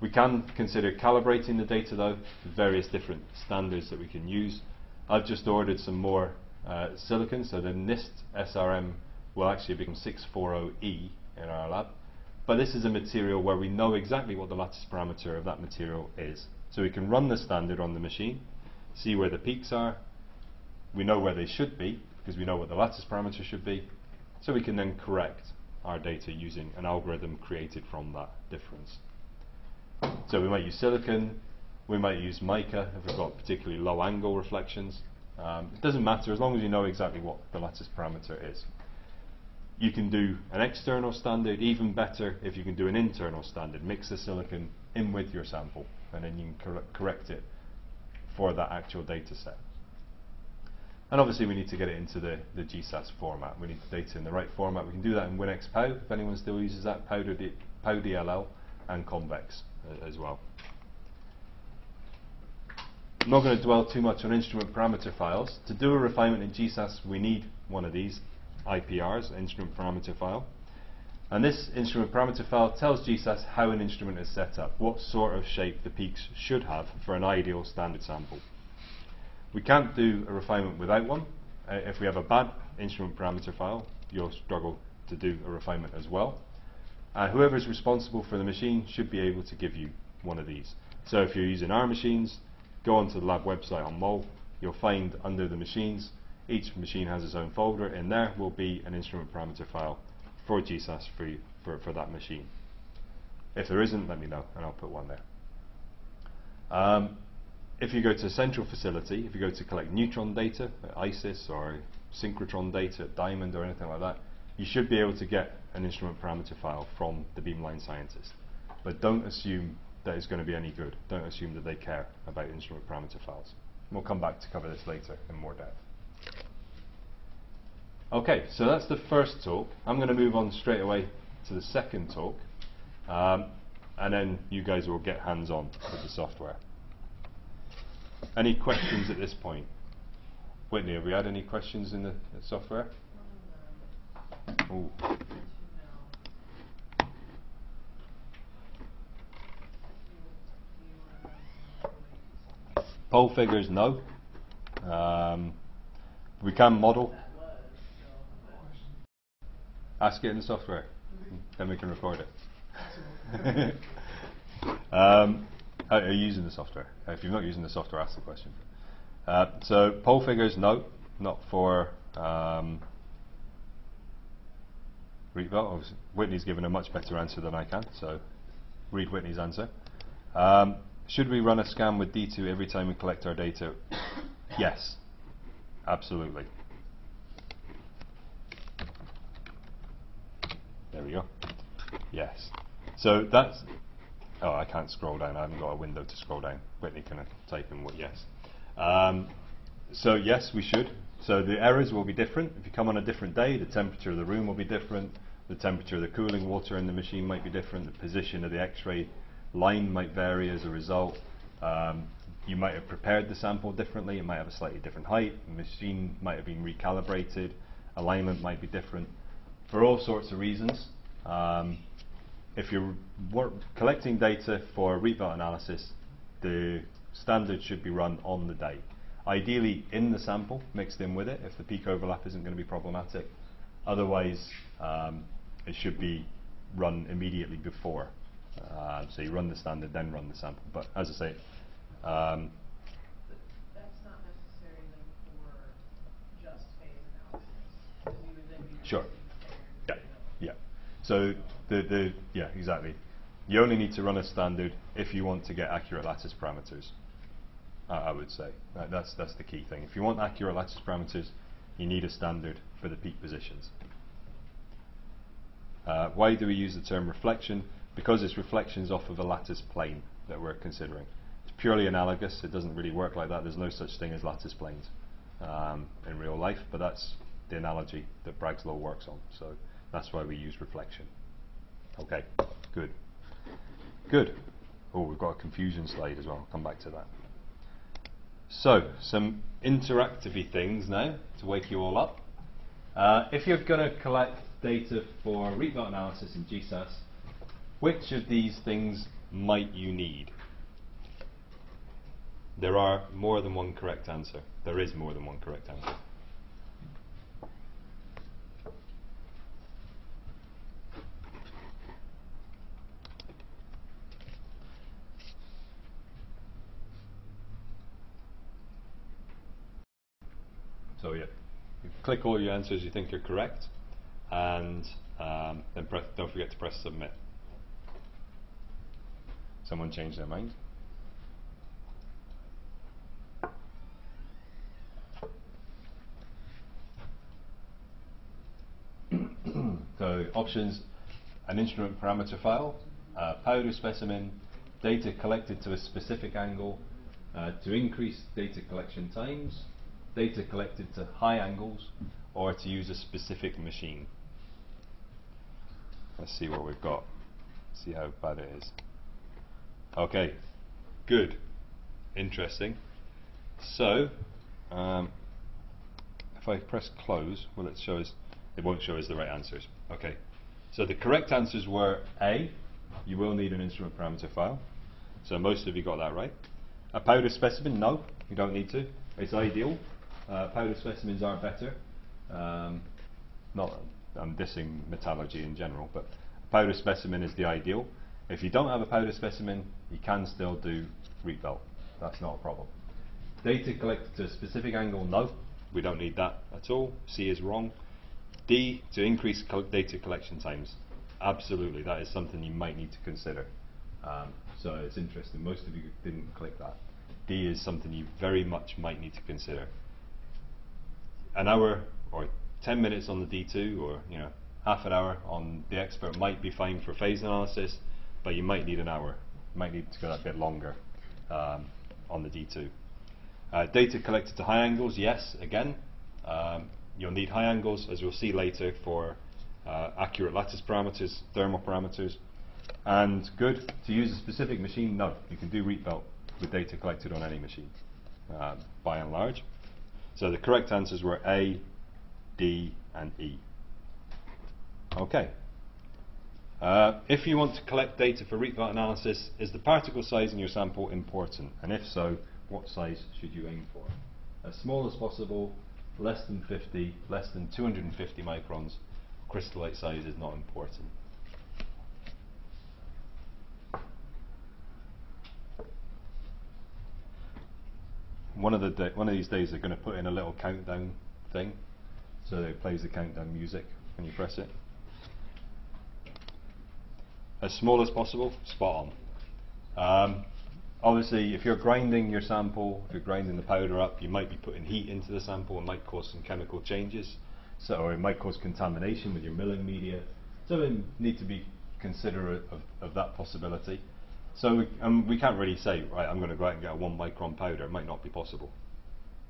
We can consider calibrating the data though, various different standards that we can use. I've just ordered some more uh, silicon, so the NIST SRM will actually become 640E in our lab. But this is a material where we know exactly what the lattice parameter of that material is. So we can run the standard on the machine, see where the peaks are. We know where they should be, because we know what the lattice parameter should be. So we can then correct our data using an algorithm created from that difference. So we might use silicon, we might use mica if we've got particularly low angle reflections. Um, it doesn't matter as long as you know exactly what the lattice parameter is. You can do an external standard, even better if you can do an internal standard. Mix the silicon in with your sample and then you can cor correct it for that actual data set. And obviously we need to get it into the, the GSAS format. We need the data in the right format. We can do that in WinXPOW, if anyone still uses that, POW, DLL and ConvX uh, as well. I'm not going to dwell too much on instrument parameter files. To do a refinement in GSAS, we need one of these. IPRs, instrument parameter file. And this instrument parameter file tells GSAS how an instrument is set up, what sort of shape the peaks should have for an ideal standard sample. We can't do a refinement without one. Uh, if we have a bad instrument parameter file, you'll struggle to do a refinement as well. Uh, whoever is responsible for the machine should be able to give you one of these. So if you're using our machines, go onto the lab website on MOL, you'll find under the machines each machine has its own folder. In there will be an instrument parameter file for GSAS for, you, for, for that machine. If there isn't, let me know and I'll put one there. Um, if you go to a central facility, if you go to collect neutron data at ISIS or synchrotron data at Diamond or anything like that, you should be able to get an instrument parameter file from the beamline scientist. But don't assume that it's going to be any good. Don't assume that they care about instrument parameter files. We'll come back to cover this later in more depth. Okay, so that's the first talk. I'm going to move on straight away to the second talk, um, and then you guys will get hands-on with the software. Any questions at this point? Whitney, have we had any questions in the, software? Ooh. Pole figures, no. Um, we can model. Ask it in the software, then we can record it. um, are you using the software? If you're not using the software, ask the question. Uh, so pole figures, no, not for um, Whitney's given a much better answer than I can, so read Whitney's answer. Um, should we run a scan with D2 every time we collect our data? yes, absolutely. There we go. Yes. So that's. Oh, I can't scroll down. I haven't got a window to scroll down. Whitney can type in what yes. Um, so yes, we should. So the errors will be different. If you come on a different day, the temperature of the room will be different. The temperature of the cooling water in the machine might be different. The position of the X-ray line might vary as a result. Um, you might have prepared the sample differently. It might have a slightly different height. The machine might have been recalibrated. Alignment might be different for all sorts of reasons. Um, if you're collecting data for a Rietveld analysis, the Standard should be run on the day. Ideally in the sample, mixed in with it, if the peak overlap isn't going to be problematic. Otherwise, um, it should be run immediately before. Uh, so you run the standard, then run the sample. But as I say, um, That's not necessary for just phase analysis, 'cause you would then be Sure. Yeah, yeah. So the the yeah exactly. You only need to run a standard if you want to get accurate lattice parameters. I I would say That- that's that's the key thing. If you want accurate lattice parameters, you need a standard for the peak positions. Uh, why do we use the term reflection? Because it's reflections off of a lattice plane that we're considering. It's purely analogous. It doesn't really work like that. There's no such thing as lattice planes um, in real life, but that's the analogy that Bragg's law works on. So that's why we use reflection. Okay, good. Good. Oh, we've got a confusion slide as well. I'll come back to that. So, some interactive things now to wake you all up. Uh, if you're going to collect data for Rietveld analysis in GSAS, which of these things might you need? There are more than one correct answer. There is more than one correct answer. So yeah, you click all your answers you think are correct, and um, then press, don't forget to press submit. Someone changed their mind. so options, an instrument parameter file, uh, powder specimen, data collected to a specific angle, uh, to increase data collection times, data collected to high angles, or to use a specific machine. Let's see what we've got. See how bad it is. Okay, good, interesting. So, um, if I press close, will it show us? It won't show us the right answers. Okay, so the correct answers were A. You will need an instrument parameter file. So most of you got that right. A powder specimen? No, you don't need to. It's ideal. Uh, powder specimens are better. Um, not, I'm dissing metallurgy in general, but a powder specimen is the ideal. If you don't have a powder specimen, you can still do Rietveld. That's not a problem. Data collected to a specific angle, no, we don't need that at all. C is wrong. D, to increase col- data collection times. Absolutely, that is something you might need to consider. Um, so it's interesting, most of you didn't click that. D is something you very much might need to consider. An hour or 10 minutes on the D2 or you know half an hour on the expert might be fine for phase analysis, but you might need an hour. You might need to go a bit longer um, on the D2. Uh, data collected to high angles, yes, again. Um, you'll need high angles, as we'll see later, for uh, accurate lattice parameters, thermal parameters. And good, to use a specific machine, no. You can do Rietveld with data collected on any machine, um, by and large. So the correct answers were A, D, and E. Okay. Uh, if you want to collect data for belt analysis, is the particle size in your sample important? And if so, what size should you aim for? As small as possible, less than 50, less than 250 microns. Crystallite size is not important. One of the one of these days they're going to put in a little countdown thing, so it plays the countdown music when you press it. As small as possible, spot on. Um, obviously, if you're grinding your sample, if you're grinding the powder up, you might be putting heat into the sample. It might cause some chemical changes, so or it might cause contamination with your milling media. So we need to be considerate of, of that possibility. So we, um, we can't really say, right, I'm going to go out and get a one micron powder. It might not be possible.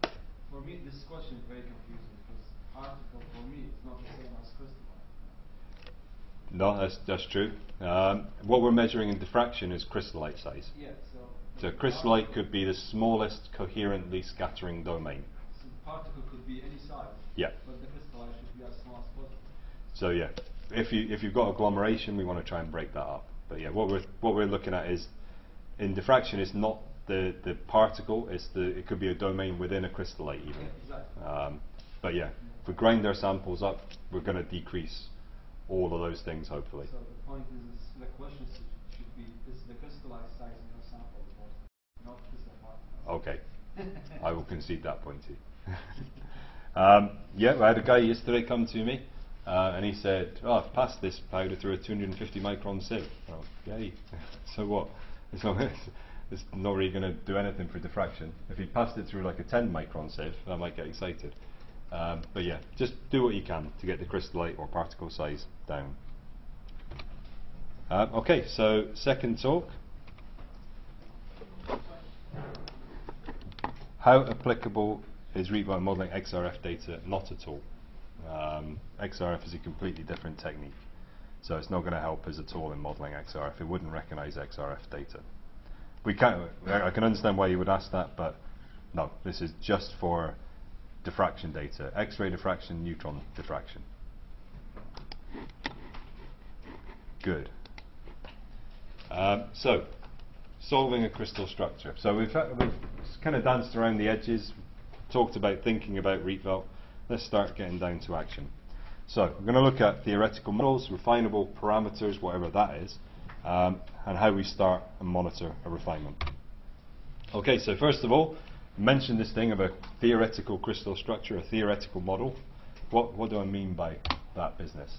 For me, this question is very confusing because article for me is not the same as crystalline. No, that's that's true. Um, what we're measuring in diffraction is crystallite size. Yeah, so. So crystallite could be the smallest coherently scattering domain. So the particle could be any size. Yeah. But the crystalline should be as small as possible. So yeah, if you if you've got agglomeration, we want to try and break that up. But yeah, what we're what we're looking at is in diffraction, it's not the, the particle is the, it could be a domain within a crystallite even. Yeah, exactly. Um, but yeah, if we grind our samples up, we're going to decrease all of those things hopefully. So the point is, is the question should, be, is the crystallized size in your sample important, not crystal particle. Okay, I will concede that point to you. um, yeah, I had a guy yesterday come to me uh, and he said, oh, I've passed this powder through a 250 micron sieve. Oh, yay. so what? It's not, really going to do anything for diffraction. If he passed it through like a 10 micron sieve, I might get excited. Um, but yeah, just do what you can to get the crystallite or particle size down. Um, okay, so second talk. How applicable is Rietveld modeling XRF data? Not at all. Um, XRF is a completely different technique, so it's not going to help us at all in modeling XRF. It wouldn't recognize XRF data. We can I can understand why you would ask that, but no, this is just for diffraction data, X-ray diffraction, neutron diffraction. Good. Um, so, solving a crystal structure. So we've, we've kind of danced around the edges, talked about thinking about Rietveld. Let's start getting down to action. So we're going to look at theoretical models, refinable parameters, whatever that is, um, and how we start and monitor a refinement. Okay, so first of all, mention this thing of a theoretical crystal structure, a theoretical model. What, what do I mean by that business?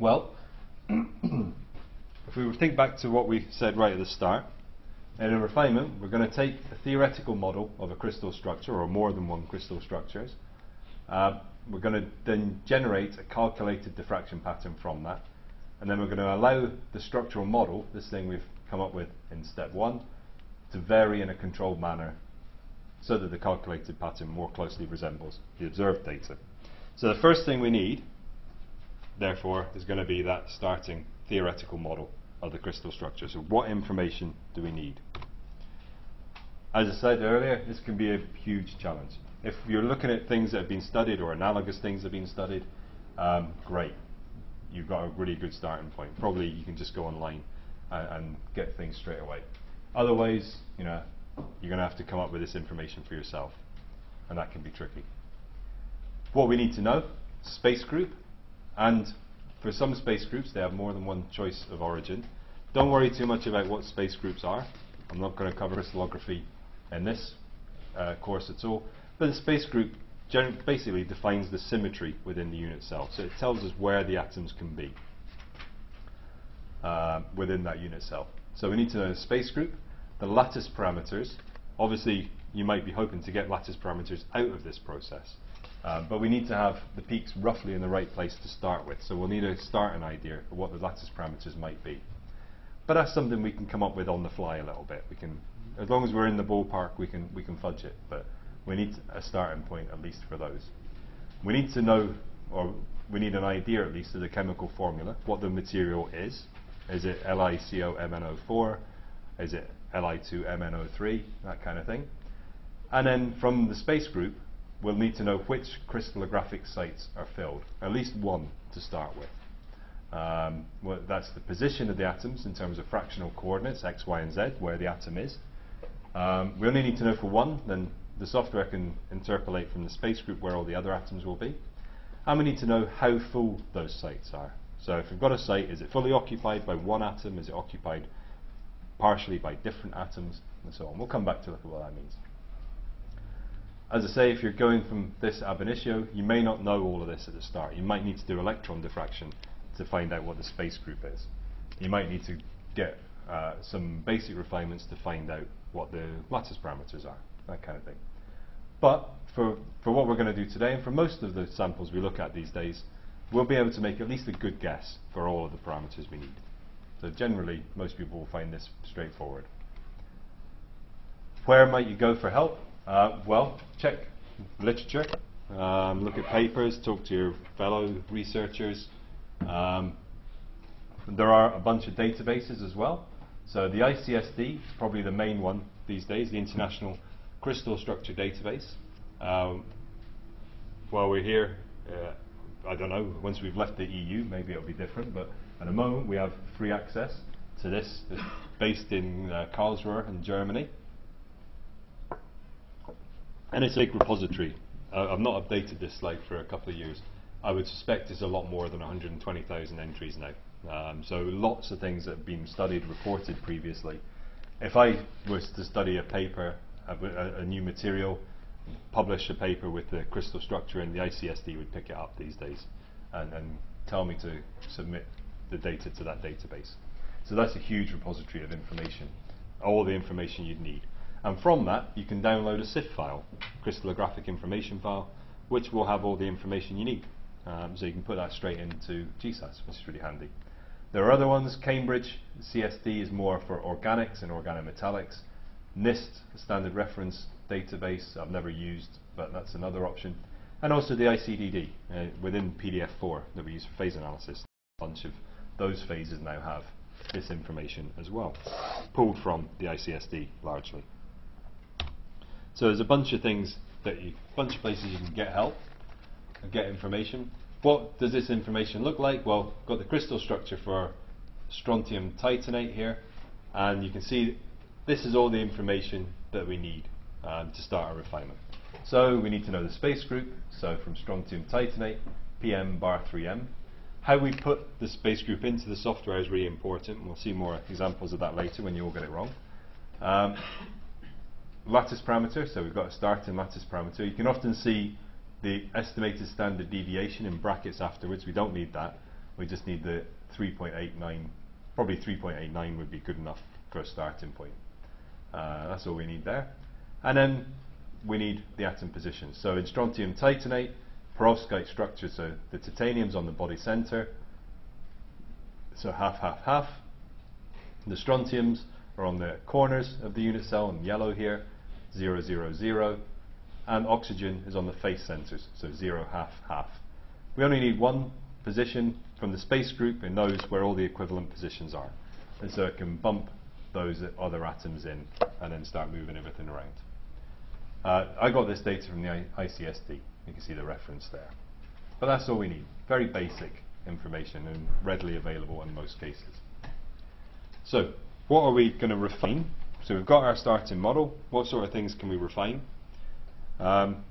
Well, if we think back to what we said right at the start, in a refinement, we're going to take a theoretical model of a crystal structure, or more than one crystal structures. Uh, we're going to then generate a calculated diffraction pattern from that, and then we're going to allow the structural model, this thing we've come up with in step one, to vary in a controlled manner so that the calculated pattern more closely resembles the observed data. So the first thing we need, therefore, is going to be that starting theoretical model of the crystal structure. So what information do we need? As I said earlier, this can be a huge challenge. If you're looking at things that have been studied or analogous things that have been studied, um, great. You've got a really good starting point. Probably you can just go online and, and get things straight away. Otherwise, you know, you're going to have to come up with this information for yourself, and that can be tricky. What we need to know, space group, and for some space groups they have more than one choice of origin. Don't worry too much about what space groups are. I'm not going to cover crystallography in this uh, course at all, but the space group basically defines the symmetry within the unit cell, so it tells us where the atoms can be uh, within that unit cell. So we need to know the space group, the lattice parameters. Obviously, you might be hoping to get lattice parameters out of this process. Um, but we need to have the peaks roughly in the right place to start with. So we'll need to start an idea of what the lattice parameters might be. But that's something we can come up with on the fly a little bit. We can, as long as we're in the ballpark, we can we can fudge it. But we need a starting point at least for those. We need to know, or we need an idea at least of the chemical formula, what the material is. Is it LiCoMnO4? Is it Li2MnO3, that kind of thing. And then from the space group, we'll need to know which crystallographic sites are filled, at least one to start with. Um, well, that's the position of the atoms in terms of fractional coordinates, x, y, and z, where the atom is. Um, we only need to know for one, then the software can interpolate from the space group where all the other atoms will be. And we need to know how full those sites are. So if we've got a site, is it fully occupied by one atom? Is it occupied partially by different atoms, and so on. We'll come back to look at what that means. As I say, if you're going from this ab initio, you may not know all of this at the start. You might need to do electron diffraction to find out what the space group is. You might need to get uh, some basic refinements to find out what the lattice parameters are, that kind of thing. But for, for what we're going to do today, and for most of the samples we look at these days, we'll be able to make at least a good guess for all of the parameters we need. So generally, most people will find this straightforward. Where might you go for help? Uh, well, check literature, um, look at papers, talk to your fellow researchers. Um, there are a bunch of databases as well. So the ICSD is probably the main one these days, the International Crystal Structure Database. Um, while we're here, uh, I don't know, once we've left the EU, maybe it'll be different, but at the moment, we have free access to this. It's based in uh, Karlsruhe in Germany. and it's a big repository. Uh, I've not updated this slide for a couple of years. I would suspect it's a lot more than 120,000 entries now. Um, so lots of things that have been studied, reported previously. If I was to study a paper, a, a, new material, publish a paper with the crystal structure, and the ICSD would pick it up these days and, and tell me to submit the data to that database. So that's a huge repository of information, all the information you'd need. And from that, you can download a CIF file, crystallographic information file, which will have all the information you need. Um, so you can put that straight into GSAS, which is really handy. There are other ones. Cambridge CSD is more for organics and organometallics. NIST, the standard reference database, I've never used, but that's another option. And also the ICDD uh, within PDF4 that we use for phase analysis. A bunch of those phases now have this information as well, pulled from the ICSD largely. So there's a bunch of things that you, bunch of places you can get help and get information. What does this information look like? Well, got the crystal structure for strontium titanate here, and you can see this is all the information that we need um, to start our refinement. So we need to know the space group, so from strontium titanate, PM bar 3M. How we put the space group into the software is really important. We'll see more examples of that later when you all get it wrong. Um, lattice parameter, so we've got a starting lattice parameter. You can often see the estimated standard deviation in brackets afterwards. We don't need that. We just need the 3.89, probably 3.89 would be good enough for a starting point. Uh, that's all we need there. And then we need the atom position. So in strontium titanate, perovskite structure, so the titanium's on the body center, so half, half, half. The strontiums are on the corners of the unit cell in yellow here, 0, 0, 0 and oxygen is on the face centers, so 0, half, half. We only need one position from the space group in those where all the equivalent positions are. And so it can bump those other atoms in and then start moving everything around. Uh, I got this data from the I ICSD. You can see the reference there. But that's all we need. Very basic information and readily available in most cases. So, what are we going to refine? So we've got our starting model. What sort of things can we refine? Um,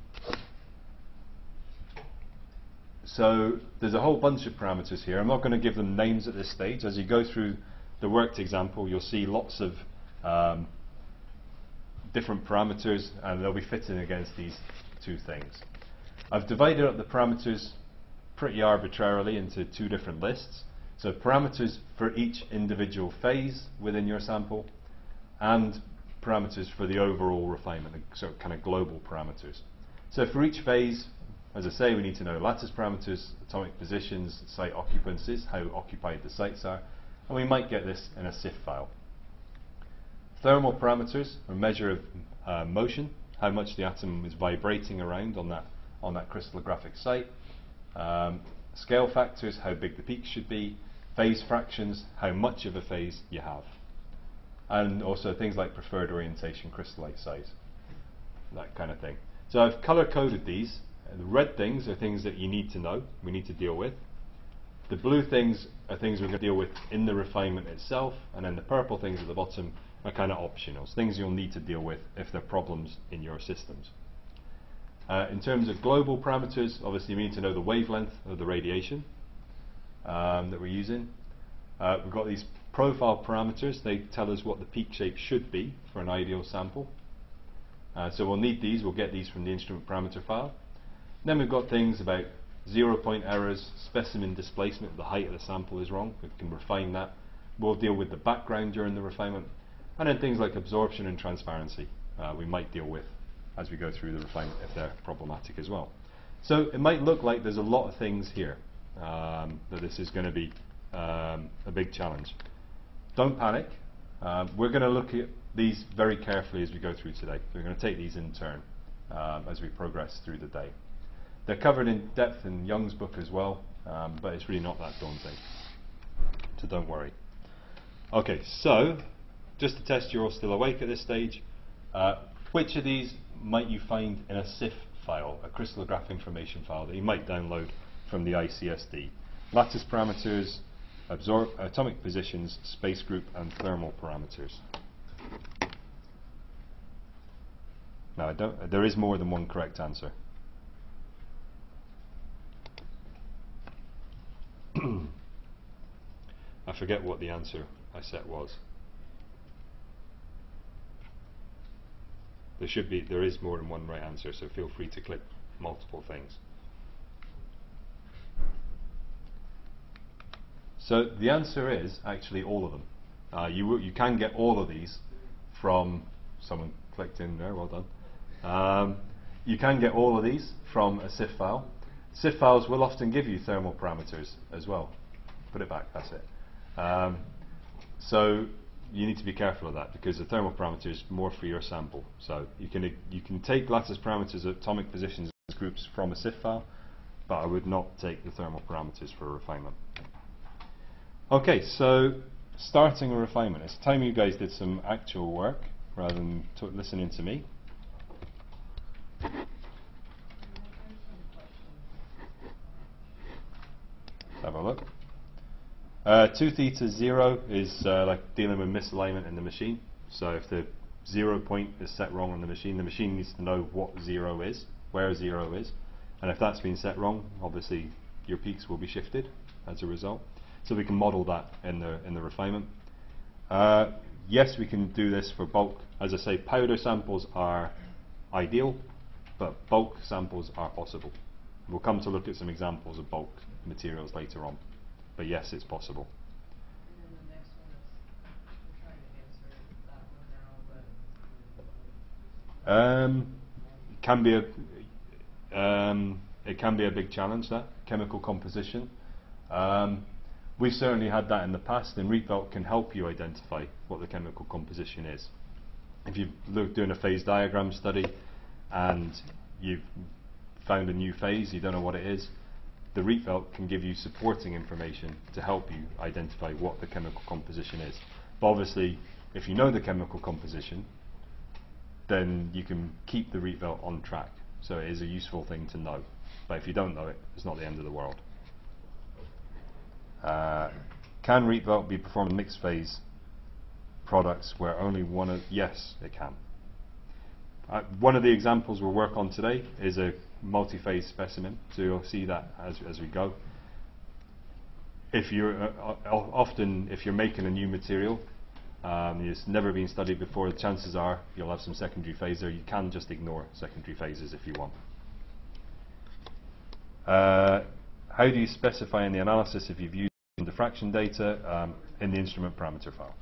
so there's a whole bunch of parameters here. I'm not going to give them names at this stage. As you go through the worked example, you'll see lots of um, different parameters, and they'll be fitting against these two things. I've divided up the parameters pretty arbitrarily into two different lists. So parameters for each individual phase within your sample, and parameters for the overall refinement, so kind of global parameters. So for each phase, as I say, we need to know lattice parameters, atomic positions, site occupancies, how occupied the sites are, and we might get this in a CIF file. Thermal parameters are a measure of uh, motion, how much the atom is vibrating around on that, on that crystallographic site. Um, scale factors, how big the peaks should be. Phase fractions, how much of a phase you have and also things like preferred orientation, crystallite size, that kind of thing. So I've color coded these. The red things are things that you need to know, we need to deal with. The blue things are things we're going to deal with in the refinement itself, and then the purple things at the bottom are kind of optionals, things you'll need to deal with if there are problems in your systems. Uh, in terms of global parameters, obviously we need to know the wavelength of the radiation um, that we're using. Uh, we've got these profile parameters, they tell us what the peak shape should be for an ideal sample. Uh, so we'll need these, we'll get these from the instrument parameter file. Then we've got things about zero point errors, specimen displacement, the height of the sample is wrong, we can refine that. We'll deal with the background during the refinement. And then things like absorption and transparency uh, we might deal with as we go through the refinement if they're problematic as well. So it might look like there's a lot of things here um, that this is going to be um, a big challenge. Don't panic. Um, we're going to look at these very carefully as we go through today. We're going to take these in turn um, as we progress through the day. They're covered in depth in Young's book as well, um, but it's really not that daunting. So don't worry. Okay, so just to test you're all still awake at this stage, uh, which of these might you find in a CIF file, a crystallograph information file that you might download from the ICSD? Lattice parameters, atomic positions, space group, and thermal parameters. Now, I don't. There is more than one correct answer. I forget what the answer I set was. There should be, there is more than one right answer, so feel free to click multiple things. So the answer is actually all of them. Uh, you, you can get all of these from, someone clicked in there, well done. Um, you can get all of these from a CIF file. CIF files will often give you thermal parameters as well. Put it back, that's it. Um, so you need to be careful of that because the thermal parameter is more for your sample. So you can you can take lattice parameters at atomic positions groups from a CIF file, but I would not take the thermal parameters for a refinement. Okay, so starting a refinement. It's time you guys did some actual work rather than listening to me. Have a look. Uh, 2 theta 0 is uh, like dealing with misalignment in the machine. So if the zero point is set wrong on the machine, the machine needs to know what 0 is, where 0 is. And if that's been set wrong, obviously your peaks will be shifted as a result. So we can model that in the, in the refinement. Uh, yes, we can do this for bulk. As I say, powder samples are ideal, but bulk samples are possible. We'll come to look at some examples of bulk materials later on. But yes, it's possible. And then the next one is, I'm trying to answer that one now, but. Um, can be a um, it can be a big challenge that chemical composition. Um, we've certainly had that in the past, and Rietveld can help you identify what the chemical composition is. If you've looked doing a phase diagram study and you've found a new phase, you don't know what it is, the Rietveld can give you supporting information to help you identify what the chemical composition is. But obviously, if you know the chemical composition, then you can keep the Rietveld on track. So it is a useful thing to know. But if you don't know it, it's not the end of the world. Uh, can Rietveld be performed in mixed phase products where only one of yes, it can. Uh, one of the examples we'll work on today is a multi-phase specimen, so you'll see that as, as we go. If you're uh, often, if you're making a new material, um, it's never been studied before, the chances are you'll have some secondary phase there. You can just ignore secondary phases if you want. Uh, how do you specify in the analysis if you've used diffraction data um, in the instrument parameter file?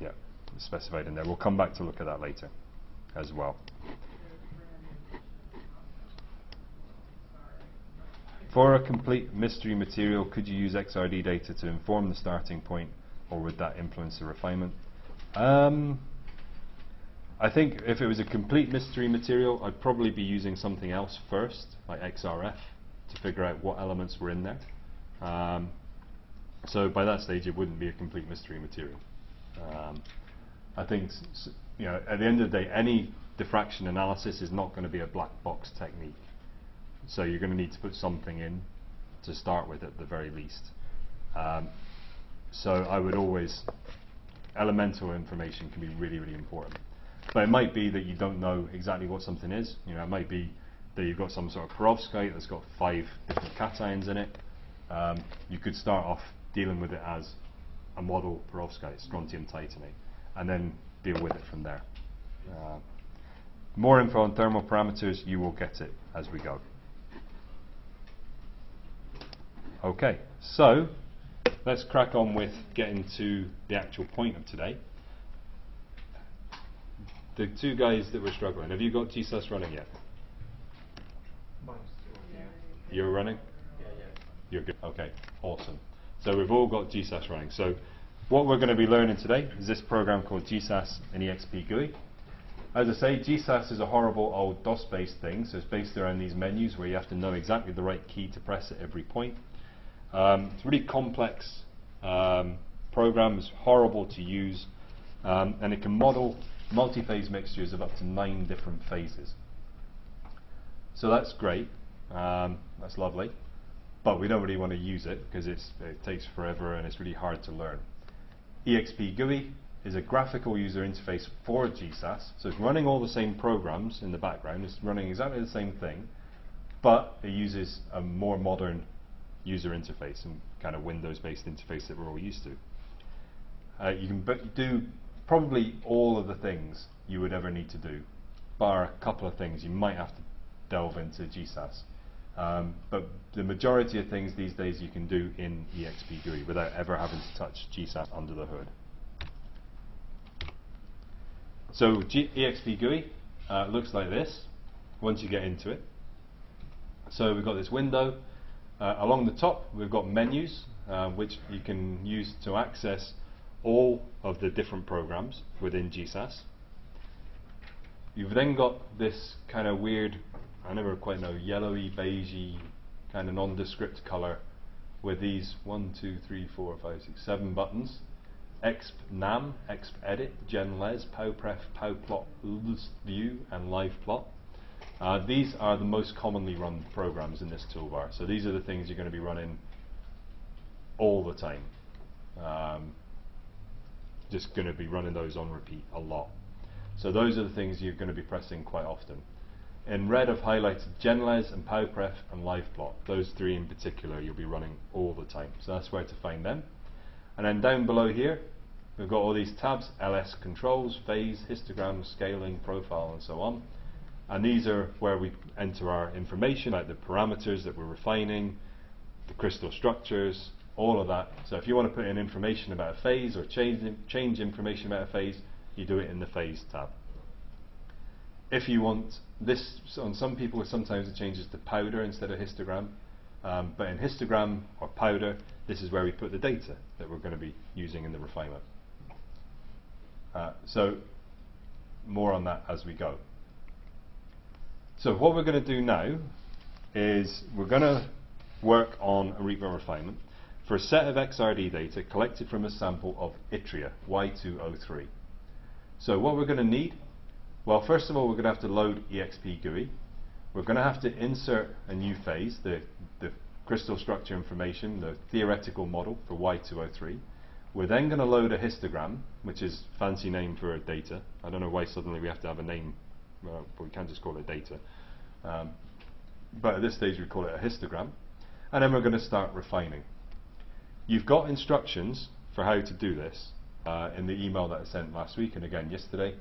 Yeah, specified in there. We'll come back to look at that later as well. For a complete mystery material, could you use XRD data to inform the starting point, or would that influence the refinement? Um, I think if it was a complete mystery material, I'd probably be using something else first, like XRF, to figure out what elements were in there. Um, so by that stage, it wouldn't be a complete mystery material. Um, I think, you know, at the end of the day, any diffraction analysis is not going to be a black box technique. So you're going to need to put something in to start with at the very least. Um, so I would always, elemental information can be really, really important. But it might be that you don't know exactly what something is. You know, it might be that you've got some sort of perovskite that's got five different cations in it. Um, you could start off dealing with it as a model perovskite, strontium titanate, and then deal with it from there. Uh, more info on thermal parameters, you will get it as we go. Okay, so let's crack on with getting to the actual point of today. The two guys that were struggling, have you got GSAS running yet? Mine's still okay. You're running? Yeah, yeah. You're good. Okay, awesome. So we've all got GSAS running. So what we're going to be learning today is this program called GSAS and EXPGUI. As I say, GSAS is a horrible old DOS-based thing, so it's based around these menus where you have to know exactly the right key to press at every point. Um, it's really complex um, program. It's horrible to use, um, and it can model multi-phase mixtures of up to nine different phases. So that's great. Um, that's lovely but we don't really want to use it because it takes forever and it's really hard to learn. EXPGUI is a graphical user interface for GSAS. So it's running all the same programs in the background, it's running exactly the same thing, but it uses a more modern user interface and kind of Windows-based interface that we're all used to. Uh, you can do probably all of the things you would ever need to do, bar a couple of things you might have to delve into GSAS. Um, but the majority of things these days you can do in EXPGUI without ever having to touch GSAS under the hood. So G- EXPGUI uh, looks like this once you get into it. So we've got this window. Uh, along the top, we've got menus, uh, which you can use to access all of the different programs within GSAS. You've then got this kind of weird, I never quite know, yellowy, beigey, kind of nondescript colour with these one, two, three, four, five, six, seven buttons. exp nam, exp edit, genles, powpref, powplot, view, and liveplot. Uh, these are the most commonly run programs in this toolbar. So these are the things you're going to be running all the time. Um, just going to be running those on repeat a lot. So those are the things you're going to be pressing quite often. In red I've highlighted Genles and PowPref and LivePlot. Those three in particular you'll be running all the time. So that's where to find them. And then down below here we've got all these tabs, LS controls, phase, histogram, scaling, profile and so on. And these are where we enter our information, like the parameters that we're refining, the crystal structures, all of that. So if you want to put in information about a phase or change, change information about a phase, you do it in the phase tab. If you want this, on some people sometimes it changes to powder instead of histogram, um, but in histogram or powder, this is where we put the data that we're going to be using in the refinement. Uh, so more on that as we go. So what we're going to do now is we're going to work on a Rietveld refinement for a set of XRD data collected from a sample of Yttria Y2O3. So what we're going to need, well first of all we're going to have to load EXPGUI. We're going to have to insert a new phase, the, the crystal structure information, the theoretical model for Y2O3. We're then going to load a histogram, which is fancy name for data. I don't know why suddenly we have to have a name we can't just call it data. Um, but at this stage we call it a histogram. And then we're going to start refining. You've got instructions for how to do this uh, in the email that I sent last week and again yesterday.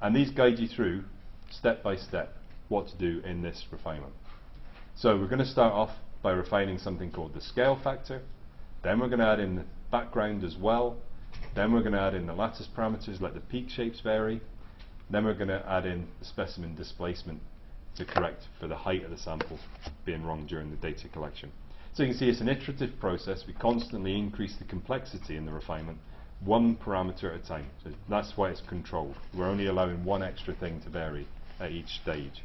And these guide you through, step by step, what to do in this refinement. So we're going to start off by refining something called the scale factor. Then we're going to add in the background as well. Then we're going to add in the lattice parameters, let the peak shapes vary. Then we're going to add in specimen displacement to correct for the height of the sample being wrong during the data collection. So you can see it's an iterative process. We constantly increase the complexity in the refinement, one parameter at a time. So that's why it's controlled. We're only allowing one extra thing to vary at each stage.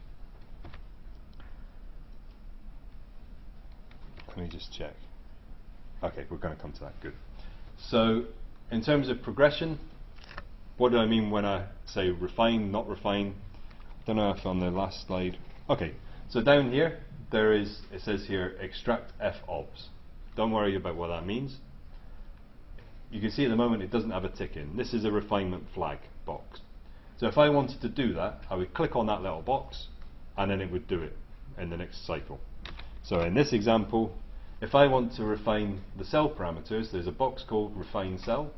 Let me just check. Okay, we're going to come to that. Good. So in terms of progression, what do I mean when I say refine, not refine? Don't know if on the last slide. Okay, so down here there is it says here extract fobs. Don't worry about what that means. You can see at the moment it doesn't have a tick in. This is a refinement flag box. So if I wanted to do that, I would click on that little box and then it would do it in the next cycle. So in this example, if I want to refine the cell parameters, there's a box called refine cell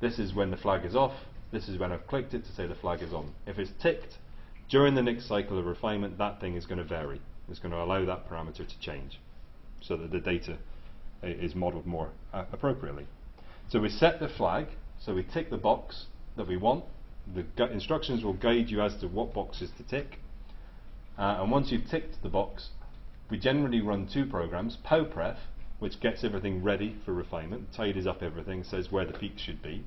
this is when the flag is off. This is when I've clicked it to say the flag is on. If it's ticked, during the next cycle of refinement, that thing is going to vary. It's going to allow that parameter to change so that the data is modeled more uh, appropriately. So we set the flag, so we tick the box that we want. The instructions will guide you as to what boxes to tick. Uh, and once you've ticked the box, we generally run two programs, PowPref, which gets everything ready for refinement, tidies up everything, says where the peaks should be.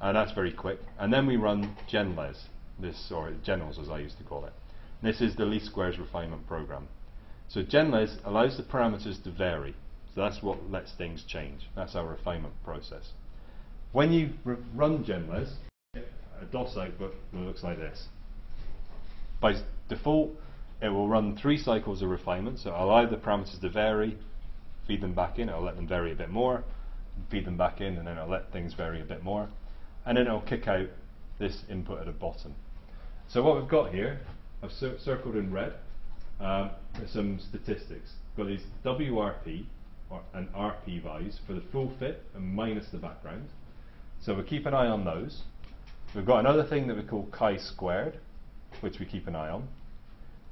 And that's very quick. And then we run GenLes, this, or Generals as I used to call it. This is the least squares refinement program. So GenLes allows the parameters to vary. So that's what lets things change. That's our refinement process. When you run GenLes, a DOS output looks like this. By default, it will run three cycles of refinement, so allow the parameters to vary, feed them back in, it'll let them vary a bit more. feed them back in, and then it'll let things vary a bit more. And then it'll kick out this input at the bottom. So what we've got here, I've cir- circled in red, um, some statistics. We've got these WRP or, and RP values for the full fit and minus the background. So we keep an eye on those. We've got another thing that we call chi-squared, which we keep an eye on.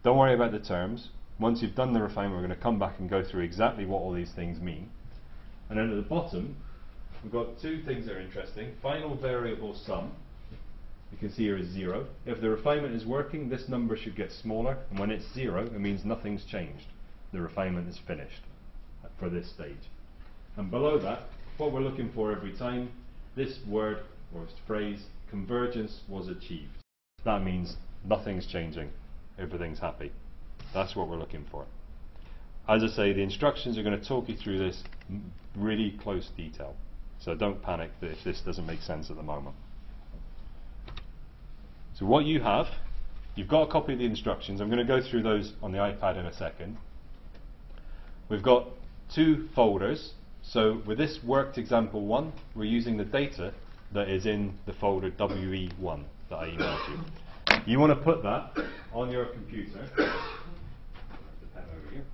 Don't worry about the terms. Once you've done the refinement, we're going to come back and go through exactly what all these things mean. And then at the bottom, we've got two things that are interesting. Final variable sum, you can see here is zero. If the refinement is working, this number should get smaller, and when it's zero, it means nothing's changed. The refinement is finished for this stage. And below that, what we're looking for every time, this word or phrase, convergence was achieved. That means nothing's changing, everything's happy. That's what we're looking for. As I say, the instructions are going to talk you through this really close detail. So don't panic if this doesn't make sense at the moment. So what you have, you've got a copy of the instructions. I'm going to go through those on the iPad in a second. We've got two folders. So with this worked example 1, we're using the data that is in the folder WE1 that I emailed you. You want to put that on your computer. The pen over here.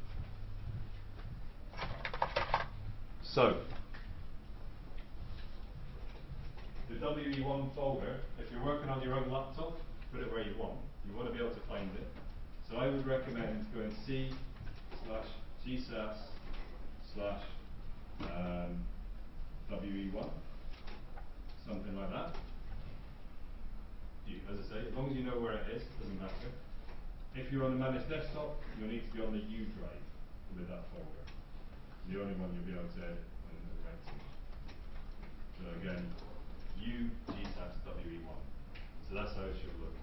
So, the WE1 folder, if you're working on your own laptop, put it where you want. You want to be able to find it. So I would recommend going C slash GSAS slash um, WE1, something like that. As I say, as long as you know where it is, it doesn't matter. If you're on the managed desktop, you'll need to be on the U drive with that folder. The only one you'll be able to edit when it's renting. So again, U GSAS WE1. So that's how it should look.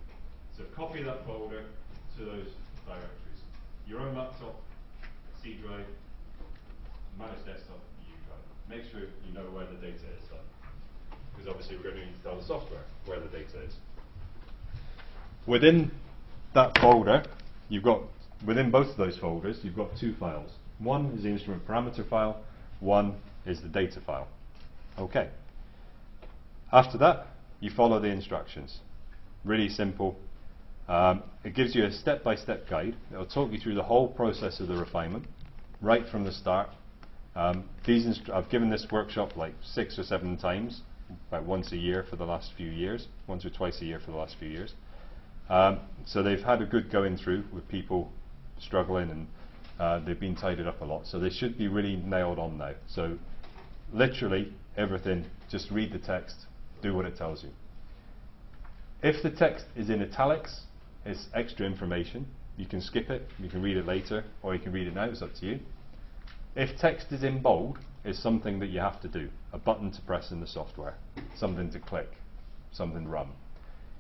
So copy that folder to those directories. Your own laptop, C drive, managed desktop, U drive. Make sure you know where the data is though. Because obviously we're going to tell the software where the data is. Within that folder, you've got, within both of those folders, you've got two files. One is the instrument parameter file, one is the data file. Okay. After that, you follow the instructions. Really simple. Um, it gives you a step-by-step guide. It'll talk you through the whole process of the refinement, right from the start. Um, these I've given this workshop like six or seven times, about once a year for the last few years, once or twice a year for the last few years. Um, so they've had a good going through with people struggling and uh, they've been tidied up a lot. So they should be really nailed on now. So literally everything, just read the text, do what it tells you. If the text is in italics, it's extra information. You can skip it, you can read it later, or you can read it now, it's up to you. If text is in bold, it's something that you have to do. A button to press in the software, something to click, something to run.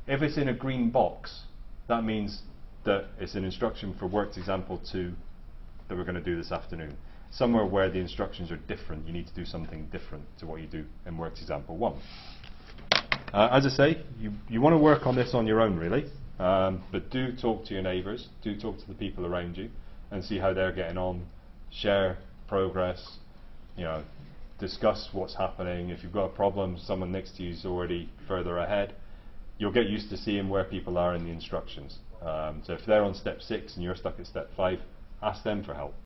If it's in a green box, that means that it's an instruction for worked example 2 that we're going to do this afternoon. Somewhere where the instructions are different, you need to do something different to what you do in worked example 1. Uh, as I say, you, you want to work on this on your own really, um, but do talk to your neighbours, do talk to the people around you and see how they're getting on, share progress, you know, discuss what's happening. If you've got a problem, someone next to you is already further ahead. You'll get used to seeing where people are in the instructions. Um, so if they're on step six and you're stuck at step five, ask them for help.